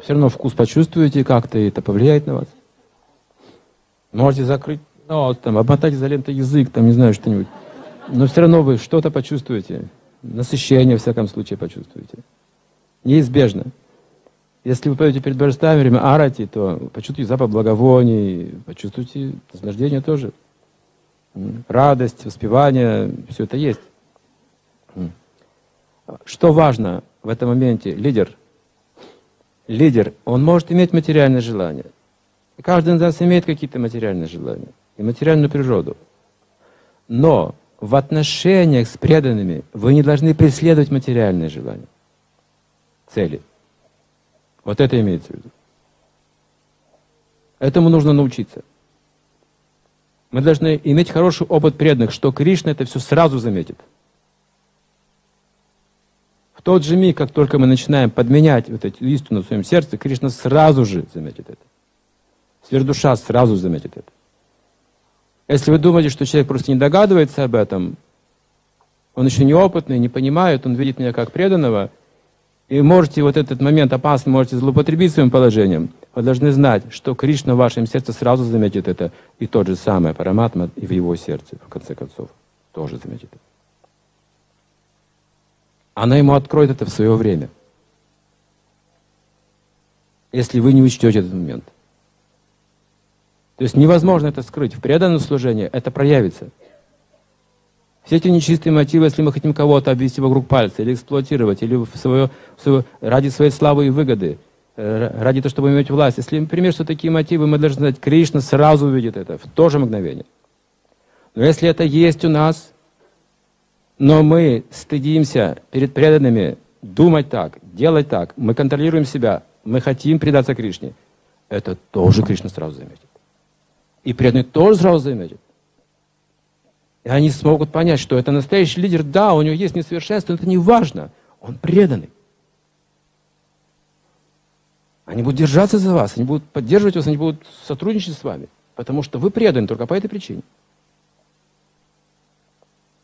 Все равно вкус почувствуете как-то, и это повлияет на вас. Можете закрыть ну, там, обмотать изолентой язык, там, не знаю, что-нибудь. Но все равно вы что-то почувствуете. Насыщение, в всяком случае, почувствуете. Неизбежно. Если вы поете перед божествами время арати, то почувствуйте запах благовоний, почувствуйте наслаждение тоже. Радость, воспевание, все это есть. Что важно в этом моменте? Лидер. Лидер, он может иметь материальное желание. Каждый из нас имеет какие-то материальные желания и материальную природу. Но в отношениях с преданными вы не должны преследовать материальные желания, цели. Вот это имеется в виду. Этому нужно научиться. Мы должны иметь хороший опыт преданных, что Кришна это все сразу заметит. В тот же миг, как только мы начинаем подменять вот эти истину в своем сердце, Кришна сразу же заметит это. Сверхдуша сразу заметит это. Если вы думаете, что человек просто не догадывается об этом, он еще неопытный, не понимает, он видит меня как преданного, и можете вот этот момент опасный, можете злоупотребить своим положением, вы должны знать, что Кришна в вашем сердце сразу заметит это, и тот же самый Параматма и в его сердце, в конце концов, тоже заметит это. Она ему откроет это в свое время. Если вы не учтете этот момент. То есть невозможно это скрыть. В преданном служении это проявится. Все эти нечистые мотивы, если мы хотим кого-то обвести вокруг пальца, или эксплуатировать, или в свое, в свое, ради своей славы и выгоды, э, ради того, чтобы иметь власть. Если мы примем, что такие мотивы, мы должны знать, Кришна сразу увидит это, в то же мгновение. Но если это есть у нас, но мы стыдимся перед преданными думать так, делать так, мы контролируем себя, мы хотим предаться Кришне, это тоже Кришна сразу заметит. И преданные тоже сразу заметят. И они смогут понять, что это настоящий лидер. Да, у него есть несовершенство, но это не важно. Он преданный. Они будут держаться за вас, они будут поддерживать вас, они будут сотрудничать с вами. Потому что вы преданы только по этой причине.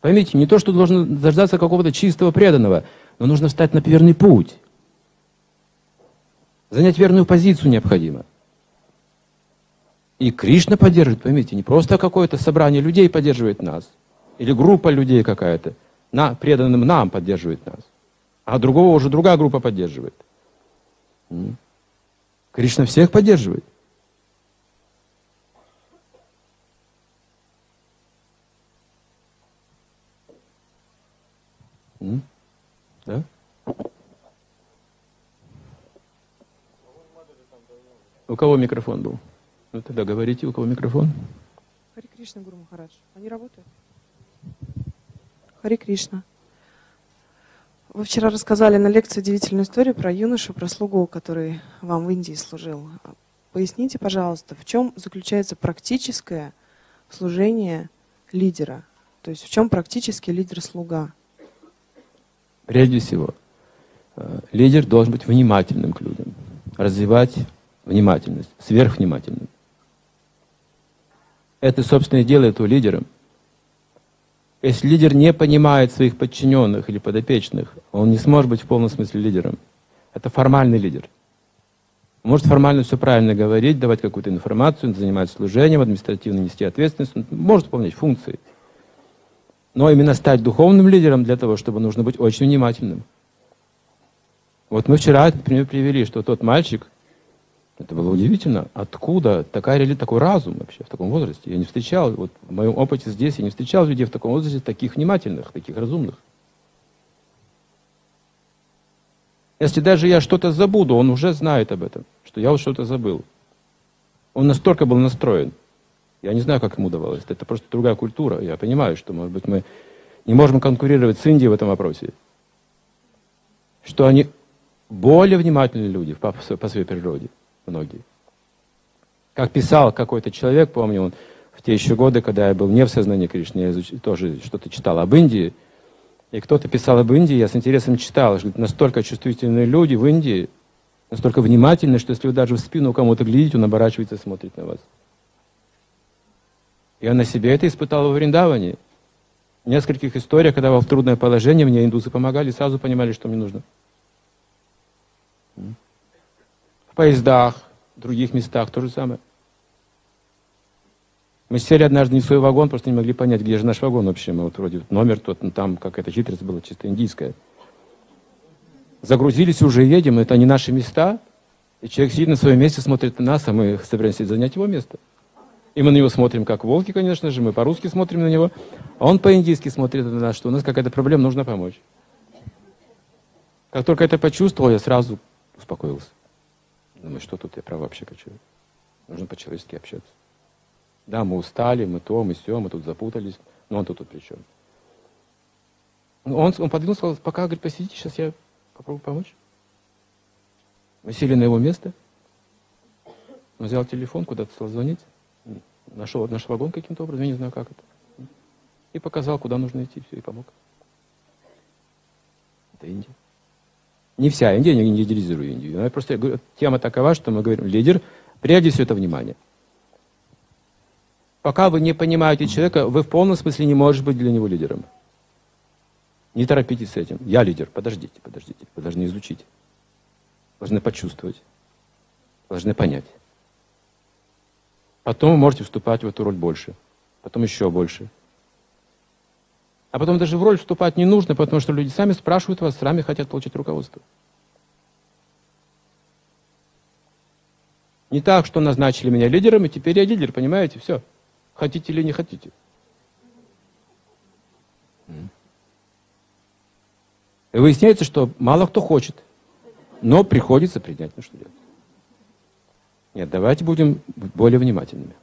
Поймите, не то, что должен дождаться какого-то чистого преданного, но нужно встать на верный путь. Занять верную позицию необходимо. И Кришна поддерживает, поймите, не просто какое-то собрание людей поддерживает нас, или группа людей какая-то, на, преданным нам поддерживает нас, а другого уже другая группа поддерживает. Кришна всех поддерживает. Да? У кого микрофон был? Ну тогда говорите, у кого микрофон? Хари Кришна, Гуру Махарадж. Они работают? Хари Кришна. Вы вчера рассказали на лекции удивительную историю про юношу, про слугу, который вам в Индии служил. Поясните, пожалуйста, в чем заключается практическое служение лидера? То есть в чем практически лидер-слуга? Прежде всего, э, лидер должен быть внимательным к людям, развивать внимательность, сверхвнимательным. Это, собственно, и делает его лидером. Если лидер не понимает своих подчиненных или подопечных, он не сможет быть в полном смысле лидером. Это формальный лидер. Может формально все правильно говорить, давать какую-то информацию, занимать служением, административно нести ответственность, он может выполнять функции. Но именно стать духовным лидером для того, чтобы нужно быть очень внимательным. Вот мы вчера, например, привели, что тот мальчик, это было удивительно, откуда такая, такой разум вообще в таком возрасте. Я не встречал, вот в моем опыте здесь, я не встречал людей в таком возрасте таких внимательных, таких разумных. Если даже я что-то забуду, он уже знает об этом, что я вот что-то забыл. Он настолько был настроен. Я не знаю, как ему удавалось. Это просто другая культура. Я понимаю, что, может быть, мы не можем конкурировать с Индией в этом вопросе. Что они более внимательные люди по, своей природе, многие. Как писал какой-то человек, помню, он в те еще годы, когда я был не в сознании Кришны, я изуч... тоже что-то читал об Индии, и кто-то писал об Индии, я с интересом читал, что настолько чувствительные люди в Индии, настолько внимательные, что если вы даже в спину кому-то глядите, он оборачивается и смотрит на вас. Я на себе это испытал в Вриндаване. В нескольких историях, когда я в трудное положение, мне индусы помогали, сразу понимали, что мне нужно. В поездах, в других местах то же самое. Мы сели однажды не в свой вагон, просто не могли понять, где же наш вагон вообще. Мы вот вроде номер тот, ну, там какая-то хитрость была чисто индийская. Загрузились, уже едем, это не наши места. И человек сидит на своем месте, смотрит на нас, а мы собираемся занять его место. И мы на него смотрим как волки, конечно же, мы по-русски смотрим на него, а он по-индийски смотрит на нас, что у нас какая-то проблема, нужно помочь. Как только это почувствовал, я сразу успокоился. Думаю, что тут я прав вообще хочу. Нужно по-человечески общаться. Да, мы устали, мы то, мы все, мы тут запутались, но он тут, тут при чем? Он, он подвинулся, сказал, пока, говорит, посидите, сейчас я попробую помочь. Мы сели на его место, он взял телефон, куда-то стал звонить нашел наш вагон каким-то образом, я не знаю, как это. И показал, куда нужно идти, все, и помог. Это Индия. Не вся Индия, я не идеализирую Индию. Но просто говорю, тема такова, что мы говорим, лидер, прежде всего это внимание. Пока вы не понимаете человека, вы в полном смысле не можете быть для него лидером. Не торопитесь с этим. Я лидер. Подождите, подождите. Вы должны изучить. Должны почувствовать. Должны понять. Потом вы можете вступать в эту роль больше. Потом еще больше. А потом даже в роль вступать не нужно, потому что люди сами спрашивают вас, сами хотят получить руководство. Не так, что назначили меня лидером, и теперь я лидер, понимаете? Все. Хотите или не хотите. И выясняется, что мало кто хочет, но приходится принять, ну что делать. Нет, давайте будем более внимательными.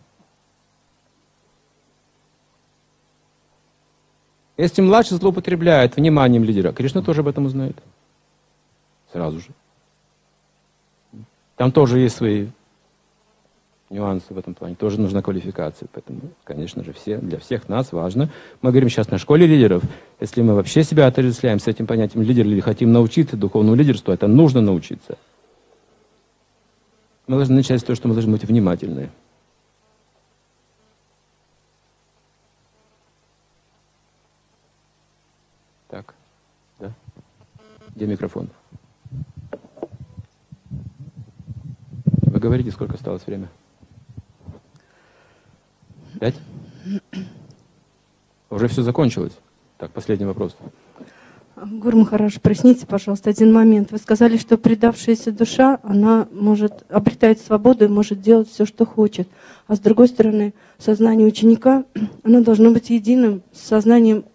Если младший злоупотребляет вниманием лидера, Кришна тоже об этом узнает. Сразу же. Там тоже есть свои нюансы в этом плане. Тоже нужна квалификация. Поэтому, конечно же, все, для всех нас важно. Мы говорим сейчас на школе лидеров. Если мы вообще себя отождествляем с этим понятием лидера или хотим научиться духовному лидерству, это нужно научиться. Мы должны начать с того, что мы должны быть внимательны. Так, да? Где микрофон? Вы говорите, сколько осталось время? Пять? Уже все закончилось. Так, последний вопрос. Гуру Махараш, проясните, пожалуйста, один момент. Вы сказали, что предавшаяся душа, она может обретает свободу и может делать все, что хочет. А с другой стороны, сознание ученика, оно должно быть единым с сознанием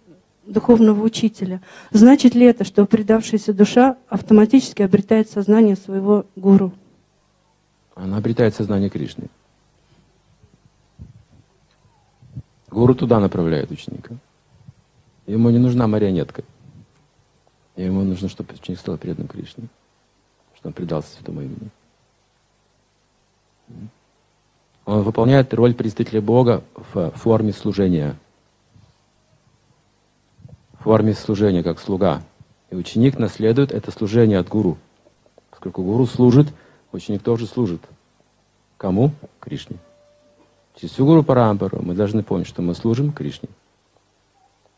духовного учителя. Значит ли это, что предавшаяся душа автоматически обретает сознание своего гуру? Она обретает сознание Кришны. Гуру туда направляет ученика. Ему не нужна марионетка. Ему нужно, чтобы ученик стал преданным Кришне. Чтобы он предался святому имени. Он выполняет роль представителя Бога в форме служения. Форме служения, как слуга. И ученик наследует это служение от гуру. Поскольку гуру служит, ученик тоже служит. Кому? Кришне. Через всю Гуру Парампару мы должны помнить, что мы служим Кришне.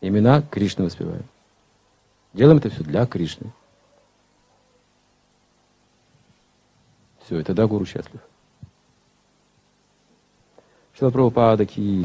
Имена Кришны воспеваем. Делаем это все для Кришны. Все, и тогда Гуру счастлив. Шила Прабхупада Ки.